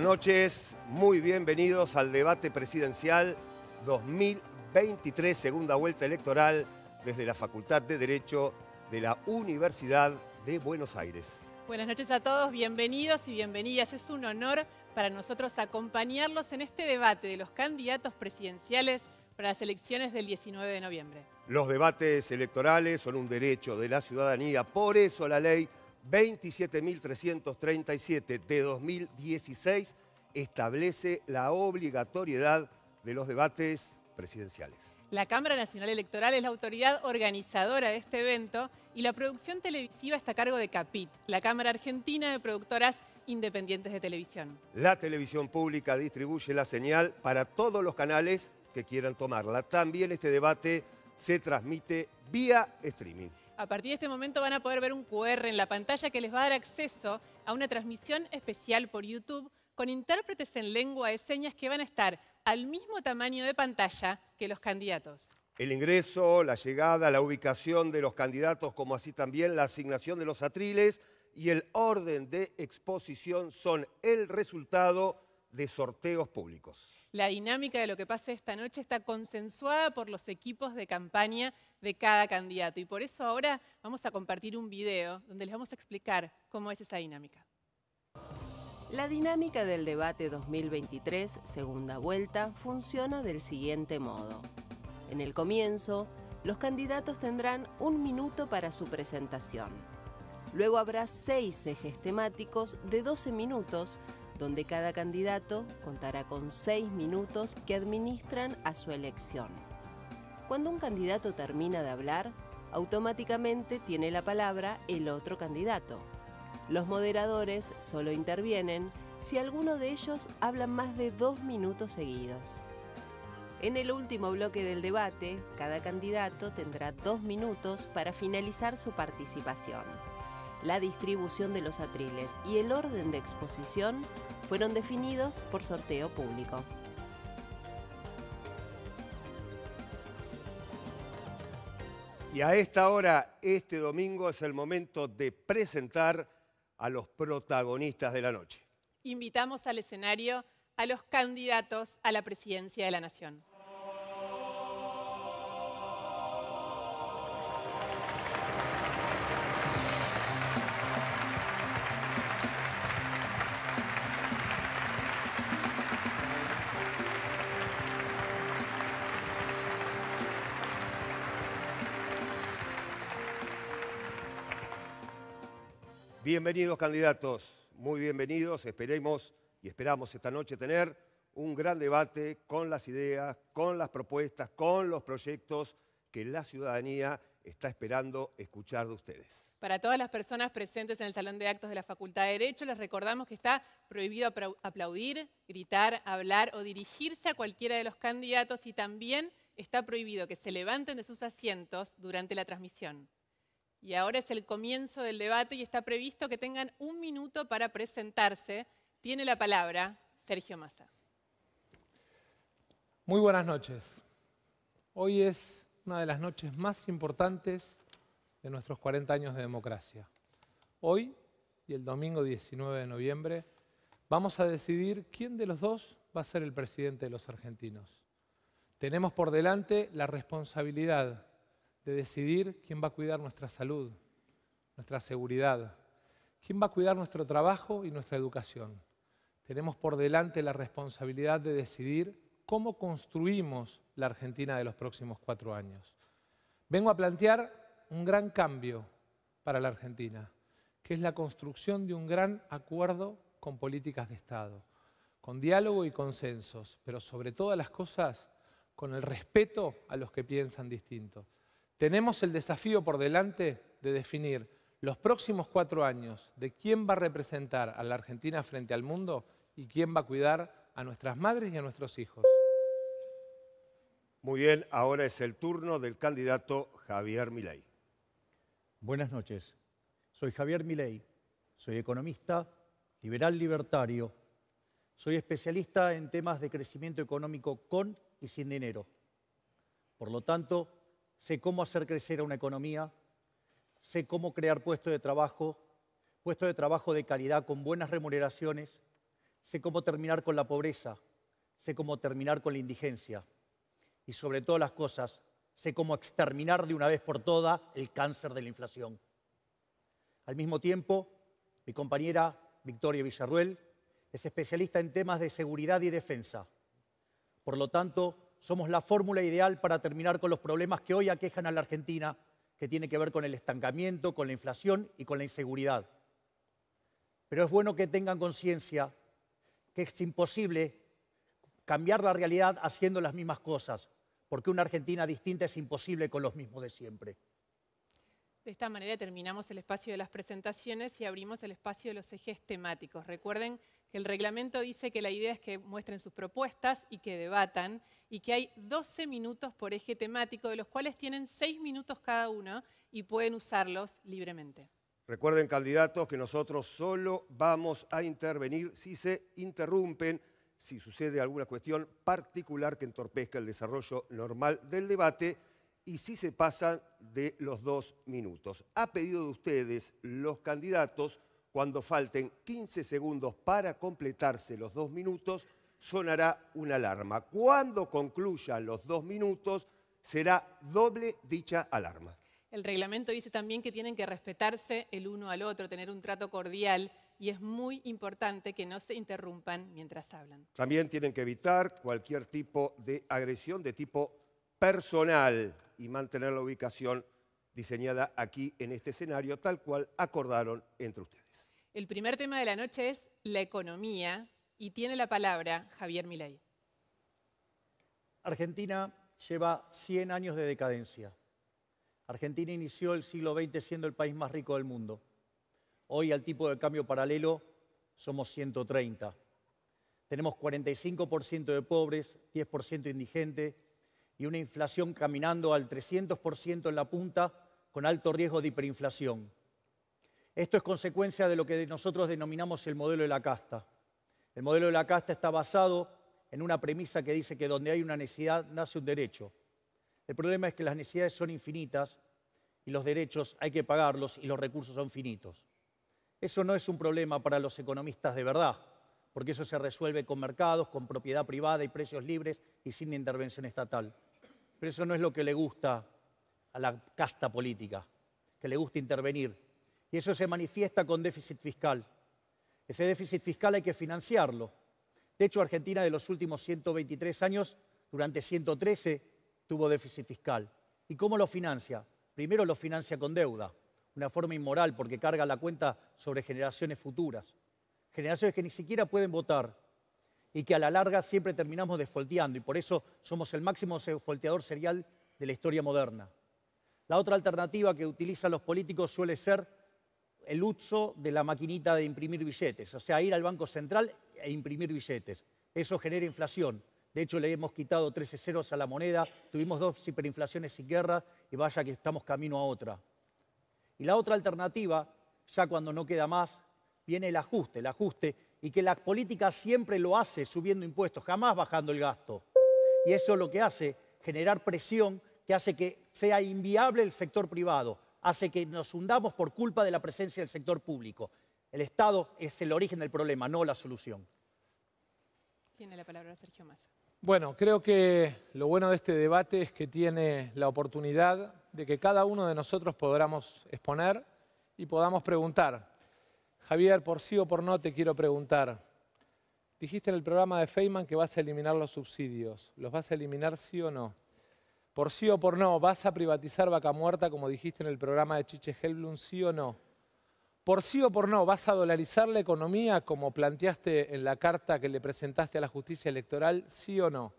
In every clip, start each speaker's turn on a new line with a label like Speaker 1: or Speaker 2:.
Speaker 1: Buenas noches, muy bienvenidos al debate presidencial 2023, segunda vuelta electoral desde la Facultad de Derecho de la Universidad de Buenos Aires.
Speaker 2: Buenas noches a todos, bienvenidos y bienvenidas. Es un honor para nosotros acompañarlos en este debate de los candidatos presidenciales para las elecciones del 19 de noviembre.
Speaker 1: Los debates electorales son un derecho de la ciudadanía, por eso la ley 27.337 de 2016 establece la obligatoriedad de los debates presidenciales.
Speaker 2: La Cámara Nacional Electoral es la autoridad organizadora de este evento y la producción televisiva está a cargo de CAPIT, la Cámara Argentina de Productoras Independientes de Televisión.
Speaker 1: La televisión pública distribuye la señal para todos los canales que quieran tomarla. También este debate se transmite vía streaming.
Speaker 2: A partir de este momento van a poder ver un QR en la pantalla que les va a dar acceso a una transmisión especial por YouTube con intérpretes en lengua de señas que van a estar al mismo tamaño de pantalla que los candidatos.
Speaker 1: El ingreso, la llegada, la ubicación de los candidatos, como así también la asignación de los atriles y el orden de exposición son el resultado de sorteos públicos.
Speaker 2: La dinámica de lo que pase esta noche está consensuada por los equipos de campaña de cada candidato y por eso ahora vamos a compartir un video donde les vamos a explicar cómo es esa dinámica.
Speaker 3: La dinámica del debate 2023, segunda vuelta, funciona del siguiente modo. En el comienzo, los candidatos tendrán un minuto para su presentación. Luego habrá seis ejes temáticos de 12 minutos donde cada candidato contará con seis minutos que administran a su elección. Cuando un candidato termina de hablar, automáticamente tiene la palabra el otro candidato. Los moderadores solo intervienen si alguno de ellos habla más de dos minutos seguidos. En el último bloque del debate, cada candidato tendrá dos minutos para finalizar su participación. La distribución de los atriles y el orden de exposición fueron definidos por sorteo público.
Speaker 1: Y a esta hora, este domingo, es el momento de presentar a los protagonistas de la noche.
Speaker 2: Invitamos al escenario a los candidatos a la presidencia de la Nación.
Speaker 1: Bienvenidos candidatos, muy bienvenidos. Esperemos y esperamos esta noche tener un gran debate con las ideas, con las propuestas, con los proyectos que la ciudadanía está esperando escuchar de ustedes.
Speaker 2: Para todas las personas presentes en el Salón de Actos de la Facultad de Derecho, les recordamos que está prohibido aplaudir, gritar, hablar o dirigirse a cualquiera de los candidatos y también está prohibido que se levanten de sus asientos durante la transmisión. Y ahora es el comienzo del debate y está previsto que tengan un minuto para presentarse. Tiene la palabra Sergio Massa.
Speaker 4: Muy buenas noches. Hoy es una de las noches más importantes de nuestros 40 años de democracia. Hoy y el domingo 19 de noviembre vamos a decidir quién de los dos va a ser el presidente de los argentinos. Tenemos por delante la responsabilidad de decidir quién va a cuidar nuestra salud, nuestra seguridad, quién va a cuidar nuestro trabajo y nuestra educación. Tenemos por delante la responsabilidad de decidir cómo construimos la Argentina de los próximos cuatro años. Vengo a plantear un gran cambio para la Argentina, que es la construcción de un gran acuerdo con políticas de Estado, con diálogo y consensos, pero sobre todas las cosas con el respeto a los que piensan distintos. Tenemos el desafío por delante de definir los próximos cuatro años de quién va a representar a la Argentina frente al mundo y quién va a cuidar a nuestras madres y a nuestros hijos.
Speaker 1: Muy bien, ahora es el turno del candidato Javier Milei.
Speaker 5: Buenas noches, soy Javier Milei, soy economista, liberal libertario, soy especialista en temas de crecimiento económico con y sin dinero. Por lo tanto, sé cómo hacer crecer una economía, sé cómo crear puestos de trabajo, puestos de trabajo de calidad con buenas remuneraciones, sé cómo terminar con la pobreza, sé cómo terminar con la indigencia y sobre todas las cosas, sé cómo exterminar de una vez por todas el cáncer de la inflación. Al mismo tiempo, mi compañera Victoria Villarruel es especialista en temas de seguridad y defensa. Por lo tanto, somos la fórmula ideal para terminar con los problemas que hoy aquejan a la Argentina, que tiene que ver con el estancamiento, con la inflación y con la inseguridad. Pero es bueno que tengan conciencia que es imposible cambiar la realidad haciendo las mismas cosas, porque una Argentina distinta es imposible con los mismos de siempre.
Speaker 2: De esta manera terminamos el espacio de las presentaciones y abrimos el espacio de los ejes temáticos. Recuerden el reglamento dice que la idea es que muestren sus propuestas y que debatan y que hay 12 minutos por eje temático, de los cuales tienen 6 minutos cada uno y pueden usarlos libremente.
Speaker 1: Recuerden, candidatos, que nosotros solo vamos a intervenir si se interrumpen, si sucede alguna cuestión particular que entorpezca el desarrollo normal del debate y si se pasan de los dos minutos. Ha pedido de ustedes, los candidatos, cuando falten 15 segundos para completarse los dos minutos, sonará una alarma. Cuando concluyan los dos minutos, será doble dicha alarma.
Speaker 2: El reglamento dice también que tienen que respetarse el uno al otro, tener un trato cordial y es muy importante que no se interrumpan mientras hablan.
Speaker 1: También tienen que evitar cualquier tipo de agresión de tipo personal y mantener la ubicación diseñada aquí en este escenario, tal cual acordaron entre ustedes.
Speaker 2: El primer tema de la noche es la economía y tiene la palabra Javier Milei.
Speaker 5: Argentina lleva 100 años de decadencia. Argentina inició el siglo XX siendo el país más rico del mundo. Hoy al tipo de cambio paralelo somos 130. Tenemos 45% de pobres, 10% indigentes, y una inflación caminando al 300% en la punta con alto riesgo de hiperinflación. Esto es consecuencia de lo que nosotros denominamos el modelo de la casta. El modelo de la casta está basado en una premisa que dice que donde hay una necesidad nace un derecho. El problema es que las necesidades son infinitas y los derechos hay que pagarlos y los recursos son finitos. Eso no es un problema para los economistas de verdad, porque eso se resuelve con mercados, con propiedad privada y precios libres y sin intervención estatal. Pero eso no es lo que le gusta a la casta política, que le gusta intervenir. Y eso se manifiesta con déficit fiscal. Ese déficit fiscal hay que financiarlo. De hecho, Argentina de los últimos 123 años, durante 113, tuvo déficit fiscal. ¿Y cómo lo financia? Primero lo financia con deuda, una forma inmoral porque carga la cuenta sobre generaciones futuras. Generaciones que ni siquiera pueden votar, y que a la larga siempre terminamos desfolteando y por eso somos el máximo desfolteador serial de la historia moderna. La otra alternativa que utilizan los políticos suele ser el uso de la maquinita de imprimir billetes, o sea, ir al Banco Central e imprimir billetes. Eso genera inflación. De hecho, le hemos quitado 13 ceros a la moneda, tuvimos dos hiperinflaciones sin guerra y vaya que estamos camino a otra. Y la otra alternativa, ya cuando no queda más, viene el ajuste. El ajuste y que la política siempre lo hace subiendo impuestos, jamás bajando el gasto. Y eso lo que hace, generar presión que hace que sea inviable el sector privado, hace que nos hundamos por culpa de la presencia del sector público. El Estado es el origen del problema, no la solución.
Speaker 2: Tiene la palabra Sergio Massa.
Speaker 4: Bueno, creo que lo bueno de este debate es que tiene la oportunidad de que cada uno de nosotros podamos exponer y podamos preguntar Javier, por sí o por no te quiero preguntar. Dijiste en el programa de Feynman que vas a eliminar los subsidios. ¿Los vas a eliminar sí o no? Por sí o por no, ¿vas a privatizar Vaca Muerta como dijiste en el programa de Chiche Helblum, sí o no? Por sí o por no, ¿vas a dolarizar la economía como planteaste en la carta que le presentaste a la justicia electoral, sí o no?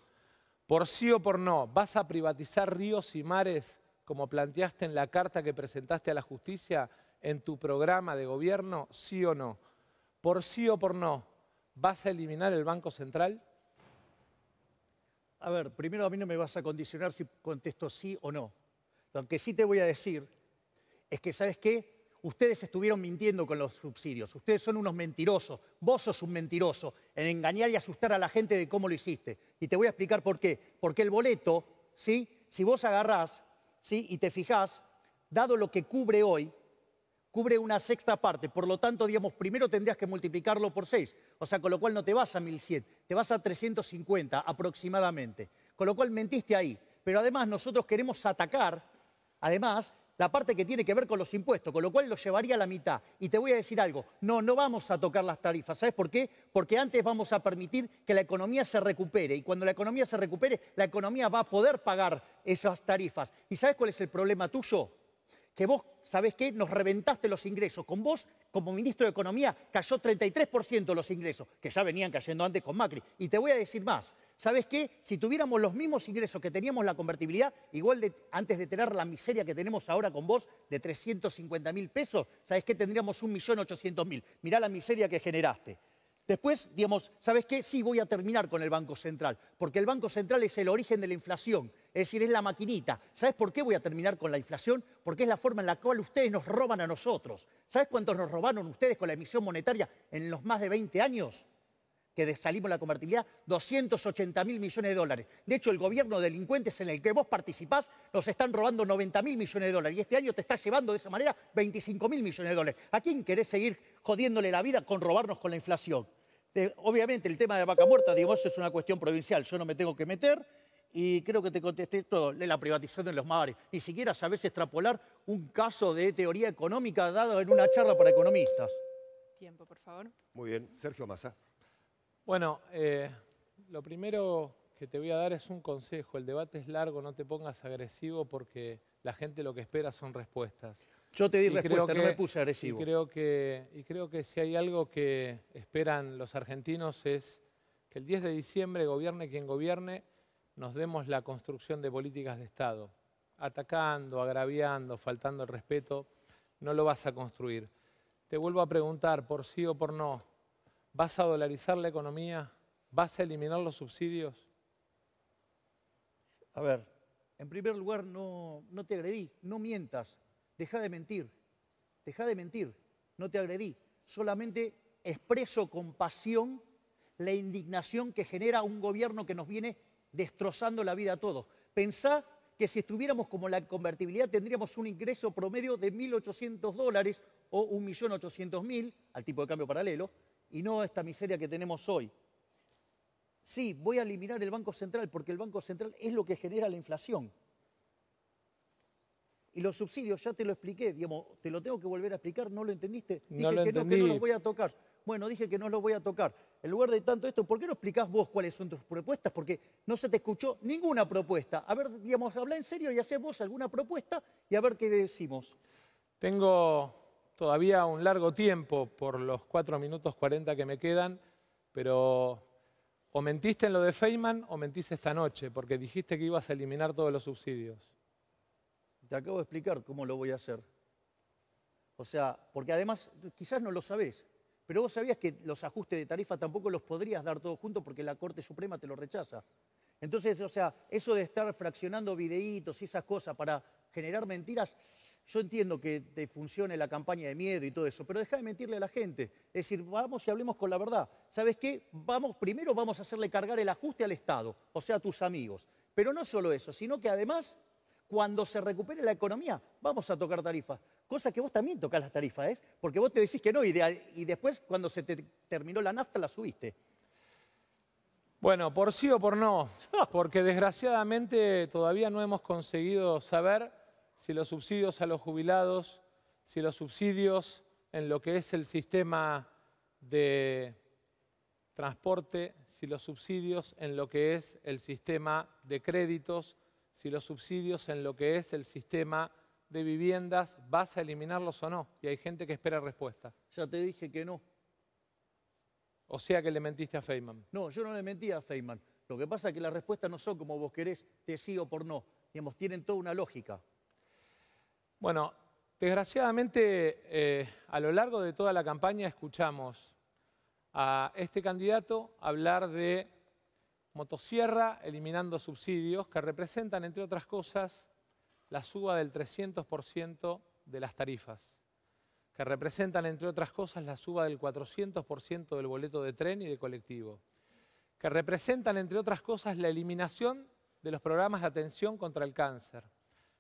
Speaker 4: Por sí o por no, ¿vas a privatizar ríos y mares como planteaste en la carta que presentaste a la justicia en tu programa de gobierno, sí o no? Por sí o por no, ¿vas a eliminar el Banco Central?
Speaker 5: A ver, primero a mí no me vas a condicionar si contesto sí o no. Lo que sí te voy a decir es que, ¿sabes qué? Ustedes estuvieron mintiendo con los subsidios. Ustedes son unos mentirosos. Vos sos un mentiroso en engañar y asustar a la gente de cómo lo hiciste. Y te voy a explicar por qué. Porque el boleto, ¿sí? si vos agarrás ¿sí? y te fijás, dado lo que cubre hoy, cubre una sexta parte. Por lo tanto, digamos, primero tendrías que multiplicarlo por 6. O sea, con lo cual no te vas a 1100, te vas a 350 aproximadamente. Con lo cual mentiste ahí. Pero además nosotros queremos atacar, además, la parte que tiene que ver con los impuestos, con lo cual lo llevaría a la mitad. Y te voy a decir algo, no, no vamos a tocar las tarifas. ¿Sabes por qué? Porque antes vamos a permitir que la economía se recupere. Y cuando la economía se recupere, la economía va a poder pagar esas tarifas. ¿Y sabes cuál es el problema tuyo? Que vos, ¿sabés qué? Nos reventaste los ingresos. Con vos, como ministro de Economía, cayó 33% los ingresos, que ya venían cayendo antes con Macri. Y te voy a decir más. ¿Sabes qué? Si tuviéramos los mismos ingresos que teníamos la convertibilidad, igual antes de tener la miseria que tenemos ahora con vos de 350 mil pesos, ¿sabes qué? Tendríamos 1.800.000. Mirá la miseria que generaste. Después, digamos, ¿sabes qué? Sí, voy a terminar con el Banco Central, porque el Banco Central es el origen de la inflación, es decir, es la maquinita. ¿Sabes por qué voy a terminar con la inflación? Porque es la forma en la cual ustedes nos roban a nosotros. ¿Sabes cuántos nos robaron ustedes con la emisión monetaria en los más de 20 años? que salimos la convertibilidad, 280 mil millones de dólares. De hecho, el gobierno de delincuentes en el que vos participás nos están robando 90 mil millones de dólares y este año te está llevando de esa manera 25 mil millones de dólares. ¿A quién querés seguir jodiéndole la vida con robarnos con la inflación? obviamente el tema de vaca muerta, digo, eso es una cuestión provincial, yo no me tengo que meter y creo que te contesté todo, la privatización de los mares. Ni siquiera sabes extrapolar un caso de teoría económica dado en una charla para economistas.
Speaker 2: Tiempo, por favor.
Speaker 1: Muy bien. Sergio Massa.
Speaker 4: Bueno, eh, lo primero que te voy a dar es un consejo. El debate es largo, no te pongas agresivo porque la gente lo que espera son respuestas.
Speaker 5: Yo te di respuesta, no me puse agresivo.
Speaker 4: Y creo, que, y creo que si hay algo que esperan los argentinos es que el 10 de diciembre, gobierne quien gobierne, nos demos la construcción de políticas de Estado. Atacando, agraviando, faltando el respeto, no lo vas a construir. Te vuelvo a preguntar, por sí o por no, ¿vas a dolarizar la economía? ¿Vas a eliminar los subsidios?
Speaker 5: A ver, en primer lugar, no, no te agredí, no mientas, deja de mentir, deja de mentir, no te agredí, solamente expreso con pasión la indignación que genera un gobierno que nos viene destrozando la vida a todos. Pensá que si estuviéramos como la convertibilidad tendríamos un ingreso promedio de 1.800 dólares o 1.800.000 al tipo de cambio paralelo y no esta miseria que tenemos hoy. Sí, voy a eliminar el Banco Central porque el Banco Central es lo que genera la inflación. Y los subsidios, ya te lo expliqué, digamos, te lo tengo que volver a explicar, ¿no lo entendiste?
Speaker 4: Dije
Speaker 5: que,
Speaker 4: no,
Speaker 5: que no los voy a tocar. Bueno, dije que no los voy a tocar. En lugar de tanto esto, ¿por qué no explicás vos cuáles son tus propuestas? Porque no se te escuchó ninguna propuesta. A ver, digamos, habla en serio y hacés vos alguna propuesta y a ver qué decimos.
Speaker 4: Tengo todavía un largo tiempo por los 4 minutos 40 que me quedan, pero o mentiste en lo de Feynman o mentiste esta noche, porque dijiste que ibas a eliminar todos los subsidios.
Speaker 5: Te acabo de explicar cómo lo voy a hacer. O sea, porque además quizás no lo sabés, pero vos sabías que los ajustes de tarifa tampoco los podrías dar todos juntos porque la Corte Suprema te lo rechaza. Entonces, o sea, eso de estar fraccionando videitos y esas cosas para generar mentiras, yo entiendo que te funcione la campaña de miedo y todo eso, pero deja de mentirle a la gente. Es decir, vamos y hablemos con la verdad. ¿Sabes qué? Vamos, primero vamos a hacerle cargar el ajuste al Estado, o sea, a tus amigos. Pero no solo eso, sino que además, cuando se recupere la economía, vamos a tocar tarifas. Cosa que vos también tocas las tarifas, ¿eh? Porque vos te decís que no y, y después, cuando se te terminó la nafta, la subiste.
Speaker 4: Bueno, por sí o por no, porque desgraciadamente todavía no hemos conseguido saber si los subsidios a los jubilados, si los subsidios en lo que es el sistema de transporte, si los subsidios en lo que es el sistema de créditos, si los subsidios en lo que es el sistema de viviendas, ¿vas a eliminarlos o no? Y hay gente que espera respuesta.
Speaker 5: Ya te dije que no.
Speaker 4: O sea que le mentiste a Feynman.
Speaker 5: No, yo no le mentí a Feynman. Lo que pasa es que las respuestas no son como vos querés, de sí o por no. Digamos, tienen toda una lógica.
Speaker 4: Bueno, desgraciadamente eh, a lo largo de toda la campaña escuchamos a este candidato hablar de motosierra eliminando subsidios que representan, entre otras cosas, la suba del 300% de las tarifas, que representan, entre otras cosas, la suba del 400% del boleto de tren y de colectivo, que representan, entre otras cosas, la eliminación de los programas de atención contra el cáncer,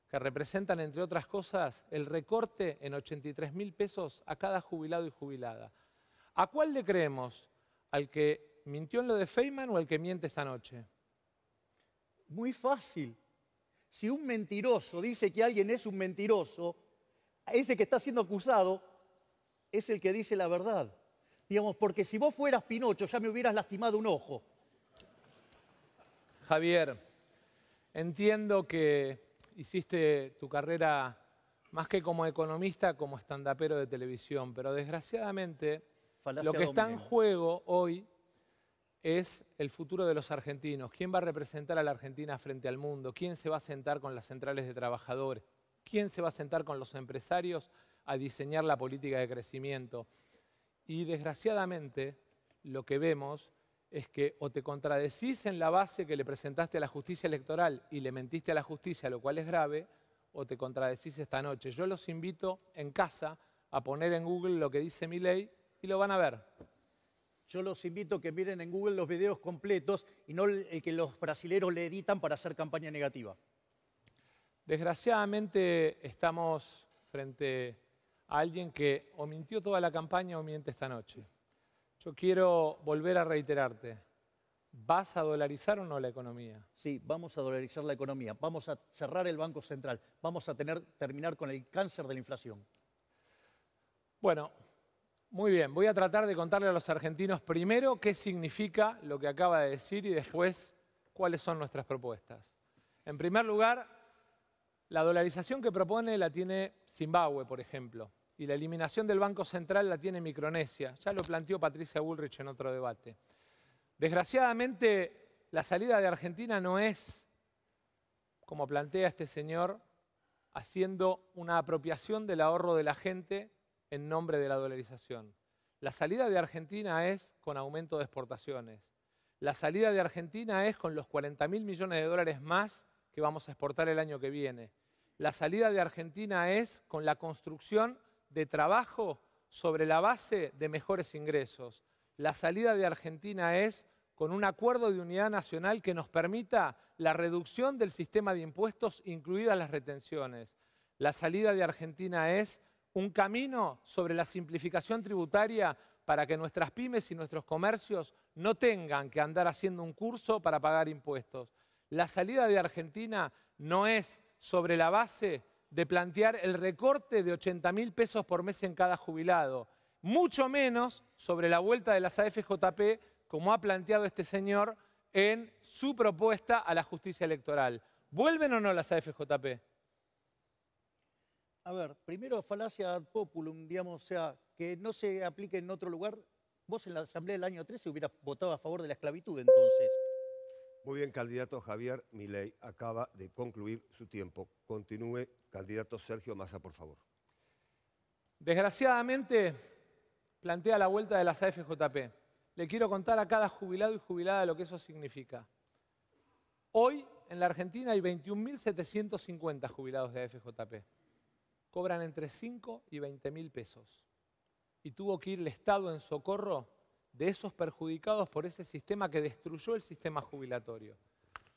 Speaker 4: que representan, entre otras cosas, el recorte en 83 mil pesos a cada jubilado y jubilada. ¿A cuál le creemos? ¿Al que mintió en lo de Feynman o al que miente esta noche?
Speaker 5: Muy fácil. Si un mentiroso dice que alguien es un mentiroso, ese que está siendo acusado es el que dice la verdad. Digamos, porque si vos fueras Pinocho ya me hubieras lastimado un ojo.
Speaker 4: Javier, entiendo que hiciste tu carrera más que como economista, como estandapero de televisión, pero desgraciadamente lo que está en juego hoy es el futuro de los argentinos. ¿Quién va a representar a la Argentina frente al mundo? ¿Quién se va a sentar con las centrales de trabajadores? ¿Quién se va a sentar con los empresarios a diseñar la política de crecimiento? Y desgraciadamente lo que vemos es que o te contradecís en la base que le presentaste a la justicia electoral y le mentiste a la justicia, lo cual es grave, o te contradecís esta noche. Yo los invito en casa a poner en Google lo que dice mi ley y lo van a ver.
Speaker 5: Yo los invito a que miren en Google los videos completos y no el que los brasileros le editan para hacer campaña negativa.
Speaker 4: Desgraciadamente estamos frente a alguien que o mintió toda la campaña o miente esta noche. Yo quiero volver a reiterarte. ¿Vas a dolarizar o no la economía?
Speaker 5: Sí, vamos a dolarizar la economía. Vamos a cerrar el Banco Central. Vamos a tener, terminar con el cáncer de la inflación.
Speaker 4: Bueno, muy bien, voy a tratar de contarle a los argentinos primero qué significa lo que acaba de decir y después cuáles son nuestras propuestas. En primer lugar, la dolarización que propone la tiene Zimbabue, por ejemplo, y la eliminación del Banco Central la tiene Micronesia. Ya lo planteó Patricia Bullrich en otro debate. Desgraciadamente, la salida de Argentina no es, como plantea este señor, haciendo una apropiación del ahorro de la gente en nombre de la dolarización. La salida de Argentina es con aumento de exportaciones. La salida de Argentina es con los 40 mil millones de dólares más que vamos a exportar el año que viene. La salida de Argentina es con la construcción de trabajo sobre la base de mejores ingresos. La salida de Argentina es con un acuerdo de unidad nacional que nos permita la reducción del sistema de impuestos, incluidas las retenciones. La salida de Argentina es un camino sobre la simplificación tributaria para que nuestras pymes y nuestros comercios no tengan que andar haciendo un curso para pagar impuestos. La salida de Argentina no es sobre la base de plantear el recorte de 80 mil pesos por mes en cada jubilado, mucho menos sobre la vuelta de las AFJP, como ha planteado este señor en su propuesta a la justicia electoral. ¿Vuelven o no las AFJP?
Speaker 5: A ver, primero falacia ad populum, digamos, o sea, que no se aplique en otro lugar. Vos en la Asamblea del año 13 hubieras votado a favor de la esclavitud entonces.
Speaker 1: Muy bien, candidato Javier Milei acaba de concluir su tiempo. Continúe, candidato Sergio Massa, por favor.
Speaker 4: Desgraciadamente, plantea la vuelta de las AFJP. Le quiero contar a cada jubilado y jubilada lo que eso significa. Hoy en la Argentina hay 21.750 jubilados de AFJP cobran entre 5 y 20 mil pesos. Y tuvo que ir el Estado en socorro de esos perjudicados por ese sistema que destruyó el sistema jubilatorio.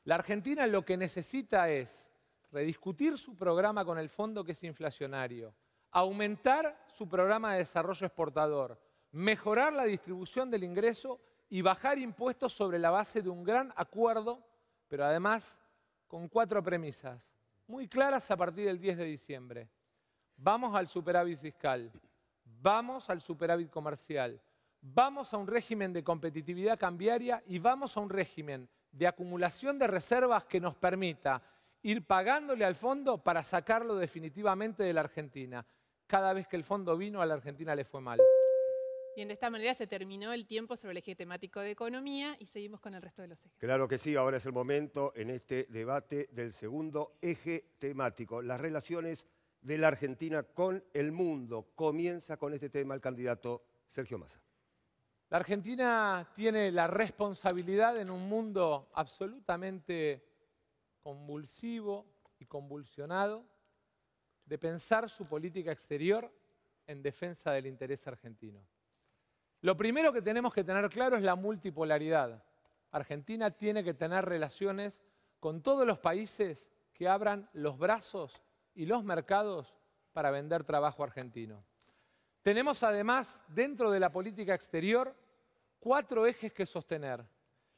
Speaker 4: La Argentina lo que necesita es rediscutir su programa con el fondo que es inflacionario, aumentar su programa de desarrollo exportador, mejorar la distribución del ingreso y bajar impuestos sobre la base de un gran acuerdo, pero además con cuatro premisas muy claras a partir del 10 de diciembre. Vamos al superávit fiscal, vamos al superávit comercial, vamos a un régimen de competitividad cambiaria y vamos a un régimen de acumulación de reservas que nos permita ir pagándole al fondo para sacarlo definitivamente de la Argentina. Cada vez que el fondo vino, a la Argentina le fue mal.
Speaker 2: Bien, de esta manera se terminó el tiempo sobre el eje temático de economía y seguimos con el resto de los ejes.
Speaker 1: Claro que sí, ahora es el momento en este debate del segundo eje temático, las relaciones de la Argentina con el mundo. Comienza con este tema el candidato Sergio Massa.
Speaker 4: La Argentina tiene la responsabilidad en un mundo absolutamente convulsivo y convulsionado de pensar su política exterior en defensa del interés argentino. Lo primero que tenemos que tener claro es la multipolaridad. Argentina tiene que tener relaciones con todos los países que abran los brazos y los mercados para vender trabajo argentino. Tenemos además dentro de la política exterior cuatro ejes que sostener.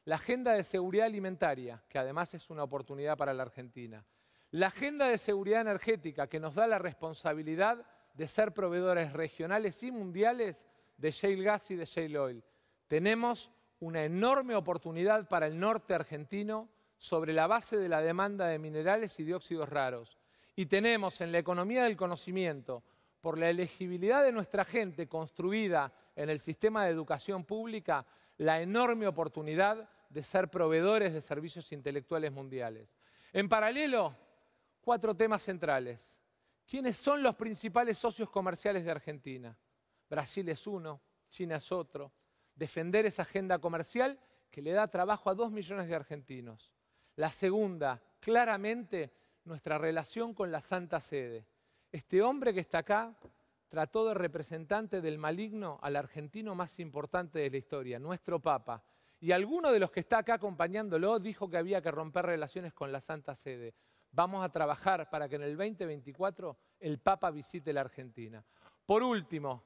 Speaker 4: La agenda de seguridad alimentaria, que además es una oportunidad para la Argentina. La agenda de seguridad energética, que nos da la responsabilidad de ser proveedores regionales y mundiales de shale gas y de shale oil. Tenemos una enorme oportunidad para el norte argentino sobre la base de la demanda de minerales y dióxidos raros. Y tenemos en la economía del conocimiento, por la elegibilidad de nuestra gente construida en el sistema de educación pública, la enorme oportunidad de ser proveedores de servicios intelectuales mundiales. En paralelo, cuatro temas centrales. ¿Quiénes son los principales socios comerciales de Argentina? Brasil es uno, China es otro. Defender esa agenda comercial que le da trabajo a dos millones de argentinos. La segunda, claramente, nuestra relación con la Santa Sede. Este hombre que está acá trató de representante del maligno al argentino más importante de la historia, nuestro Papa. Y alguno de los que está acá acompañándolo dijo que había que romper relaciones con la Santa Sede. Vamos a trabajar para que en el 2024 el Papa visite la Argentina. Por último,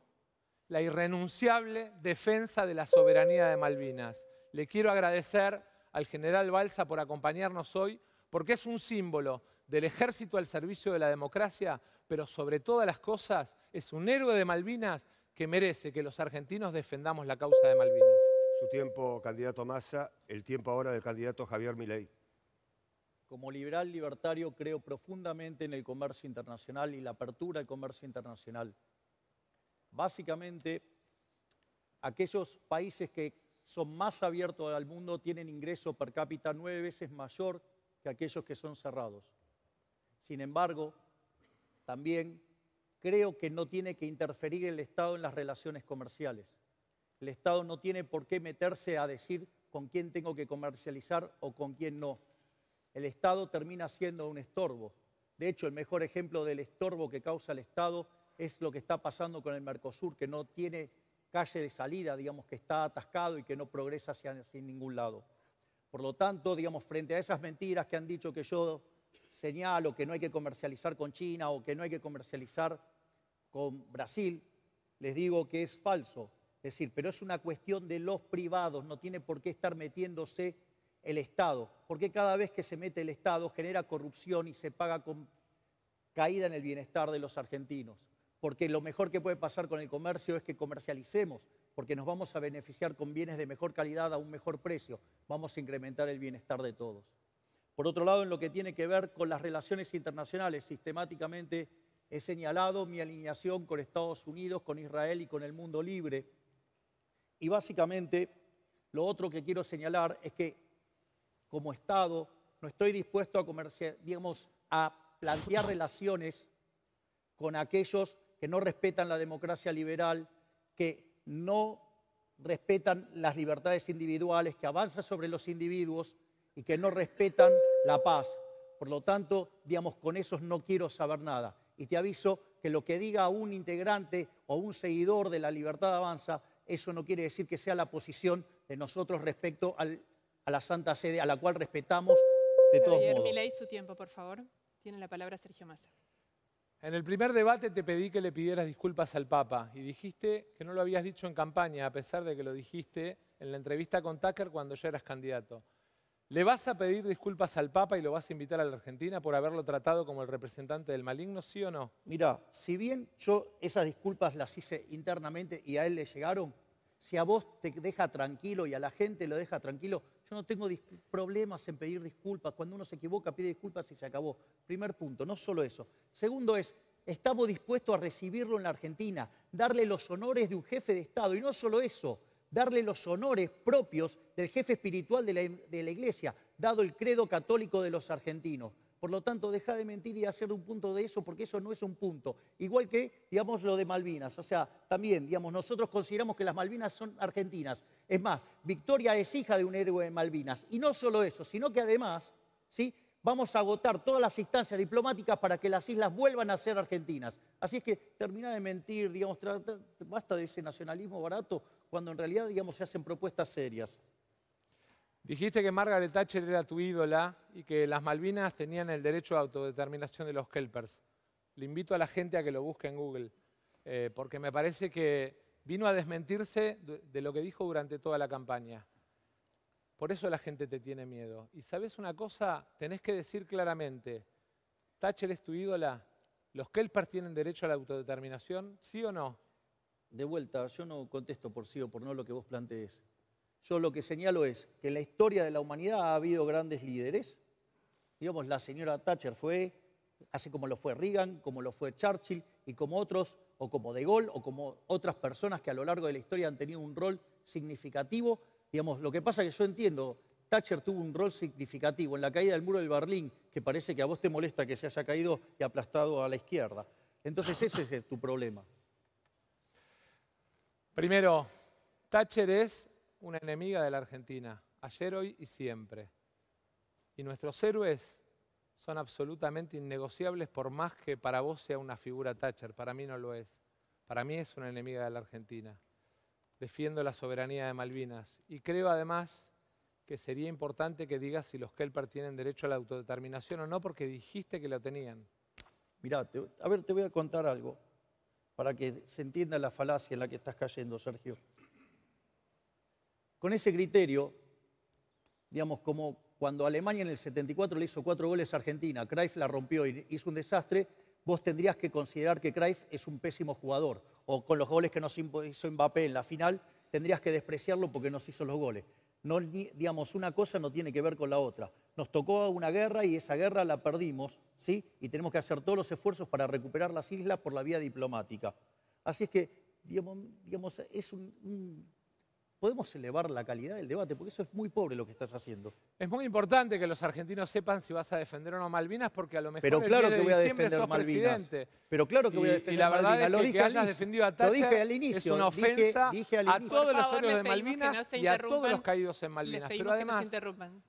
Speaker 4: la irrenunciable defensa de la soberanía de Malvinas. Le quiero agradecer al general Balsa por acompañarnos hoy, porque es un símbolo del ejército al servicio de la democracia, pero sobre todas las cosas es un héroe de Malvinas que merece que los argentinos defendamos la causa de Malvinas.
Speaker 1: Su tiempo, candidato Massa, el tiempo ahora del candidato Javier Milei.
Speaker 5: Como liberal libertario creo profundamente en el comercio internacional y la apertura del comercio internacional. Básicamente, aquellos países que son más abiertos al mundo tienen ingreso per cápita nueve veces mayor que aquellos que son cerrados. Sin embargo, también creo que no tiene que interferir el Estado en las relaciones comerciales. El Estado no tiene por qué meterse a decir con quién tengo que comercializar o con quién no el Estado termina siendo un estorbo. De hecho, el mejor ejemplo del estorbo que causa el Estado es lo que está pasando con el Mercosur, que no tiene calle de salida, digamos que está atascado y que no progresa hacia, ningún lado. Por lo tanto, digamos, frente a esas mentiras que han dicho que yo señalo que no hay que comercializar con China o que no hay que comercializar con Brasil, les digo que es falso. Es decir, pero es una cuestión de los privados, no tiene por qué estar metiéndose el Estado, porque cada vez que se mete el Estado genera corrupción y se paga con caída en el bienestar de los argentinos. Porque lo mejor que puede pasar con el comercio es que comercialicemos, porque nos vamos a beneficiar con bienes de mejor calidad a un mejor precio, vamos a incrementar el bienestar de todos. Por otro lado, en lo que tiene que ver con las relaciones internacionales, sistemáticamente he señalado mi alineación con Estados Unidos, con Israel y con el mundo libre. Y básicamente, lo otro que quiero señalar es que como Estado, no estoy dispuesto a, digamos, a plantear relaciones con aquellos que no respetan la democracia liberal, que no respetan las libertades individuales, que avanzan sobre los individuos y que no respetan la paz. Por lo tanto, digamos, con esos no quiero saber nada. Y te aviso que lo que diga un integrante o un seguidor de la libertad avanza, eso no quiere decir que sea la posición de nosotros respecto al a la Santa Sede, a la cual respetamos de todos modos.
Speaker 2: Milei, su tiempo, por favor. Tiene la palabra Sergio Massa.
Speaker 4: En el primer debate te pedí que le pidieras disculpas al Papa y dijiste que no lo habías dicho en campaña, a pesar de que lo dijiste en la entrevista con Tucker cuando ya eras candidato. ¿Le vas a pedir disculpas al Papa y lo vas a invitar a la Argentina por haberlo tratado como el representante del maligno, sí o no?
Speaker 5: Mira, si bien yo esas disculpas las hice internamente y a él le llegaron, si a vos te deja tranquilo y a la gente lo deja tranquilo, yo no tengo problemas en pedir disculpas. Cuando uno se equivoca, pide disculpas y se acabó. Primer punto, no solo eso. Segundo es, estamos dispuestos a recibirlo en la Argentina, darle los honores de un jefe de Estado. Y no solo eso, darle los honores propios del jefe espiritual de la, de la Iglesia, dado el credo católico de los argentinos. Por lo tanto, deja de mentir y hacer un punto de eso, porque eso no es un punto. Igual que, digamos, lo de Malvinas. O sea, también, digamos, nosotros consideramos que las Malvinas son argentinas. Es más, Victoria es hija de un héroe de Malvinas. Y no solo eso, sino que además, ¿sí? Vamos a agotar todas las instancias diplomáticas para que las islas vuelvan a ser argentinas. Así es que termina de mentir, digamos, basta de ese nacionalismo barato cuando en realidad, digamos, se hacen propuestas serias.
Speaker 4: Dijiste que Margaret Thatcher era tu ídola y que las Malvinas tenían el derecho a autodeterminación de los Kelpers. Le invito a la gente a que lo busque en Google, eh, porque me parece que vino a desmentirse de lo que dijo durante toda la campaña. Por eso la gente te tiene miedo. Y sabes una cosa, tenés que decir claramente, Thatcher es tu ídola, los Kelpers tienen derecho a la autodeterminación, ¿sí o no?
Speaker 5: De vuelta, yo no contesto por sí o por no lo que vos plantees. Yo lo que señalo es que en la historia de la humanidad ha habido grandes líderes. Digamos, la señora Thatcher fue, así como lo fue Reagan, como lo fue Churchill y como otros, o como De Gaulle, o como otras personas que a lo largo de la historia han tenido un rol significativo. Digamos, lo que pasa es que yo entiendo, Thatcher tuvo un rol significativo en la caída del muro del Berlín, que parece que a vos te molesta que se haya caído y aplastado a la izquierda. Entonces ese es tu problema.
Speaker 4: Primero, Thatcher es una enemiga de la Argentina, ayer, hoy y siempre. Y nuestros héroes son absolutamente innegociables por más que para vos sea una figura Thatcher, para mí no lo es. Para mí es una enemiga de la Argentina. Defiendo la soberanía de Malvinas y creo además que sería importante que digas si los Kelper tienen derecho a la autodeterminación o no, porque dijiste que lo tenían.
Speaker 5: Mirá, a ver, te voy a contar algo para que se entienda la falacia en la que estás cayendo, Sergio. Con ese criterio, digamos, como cuando Alemania en el 74 le hizo cuatro goles a Argentina, Cruyff la rompió y hizo un desastre, vos tendrías que considerar que Cruyff es un pésimo jugador. O con los goles que nos hizo Mbappé en la final, tendrías que despreciarlo porque nos hizo los goles. No, digamos, una cosa no tiene que ver con la otra. Nos tocó una guerra y esa guerra la perdimos, ¿sí? Y tenemos que hacer todos los esfuerzos para recuperar las islas por la vía diplomática. Así es que, digamos, es un podemos elevar la calidad del debate, porque eso es muy pobre lo que estás haciendo.
Speaker 4: Es muy importante que los argentinos sepan si vas a defender o no Malvinas, porque a lo mejor
Speaker 5: Pero claro
Speaker 4: el
Speaker 5: que voy a defender Malvinas.
Speaker 4: Presidente.
Speaker 5: Pero claro que voy a defender
Speaker 4: y la verdad
Speaker 5: Es
Speaker 4: que, que hayas defendido a Thatcher
Speaker 5: al inicio,
Speaker 4: es una ofensa a todos los héroes de Malvinas
Speaker 2: no
Speaker 4: y a todos los caídos en Malvinas.
Speaker 2: Pero
Speaker 4: además,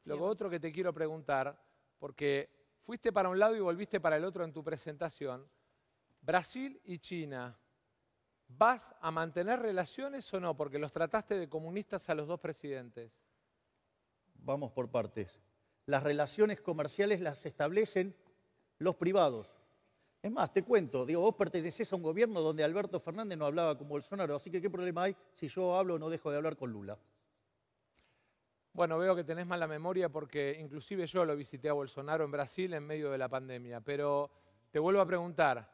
Speaker 4: lo otro que te quiero preguntar, porque fuiste para un lado y volviste para el otro en tu presentación, Brasil y China ¿Vas a mantener relaciones o no? Porque los trataste de comunistas a los dos presidentes.
Speaker 5: Vamos por partes. Las relaciones comerciales las establecen los privados. Es más, te cuento, digo, vos perteneces a un gobierno donde Alberto Fernández no hablaba con Bolsonaro, así que ¿qué problema hay si yo hablo o no dejo de hablar con Lula?
Speaker 4: Bueno, veo que tenés mala memoria porque inclusive yo lo visité a Bolsonaro en Brasil en medio de la pandemia, pero te vuelvo a preguntar,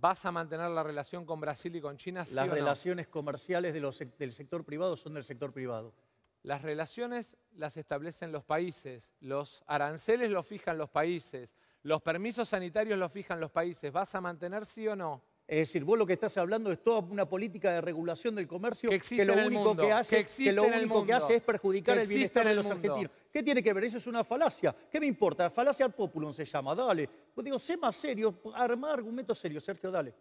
Speaker 4: ¿Vas a mantener la relación con Brasil y con China?
Speaker 5: Las relaciones comerciales del sector privado son del sector privado.
Speaker 4: Las relaciones las establecen los países, los aranceles los fijan los países, los permisos sanitarios los fijan los países. ¿Vas a mantener sí o no?
Speaker 5: Es decir, vos lo que estás hablando es toda una política de regulación del comercio que, lo único que hace, que lo único que hace es perjudicar el bienestar de los argentinos. ¿Qué tiene que ver? Eso es una falacia. ¿Qué me importa? Falacia ad populum se llama, dale. Vos digo, sé más serio, arma argumentos serios, Sergio, dale.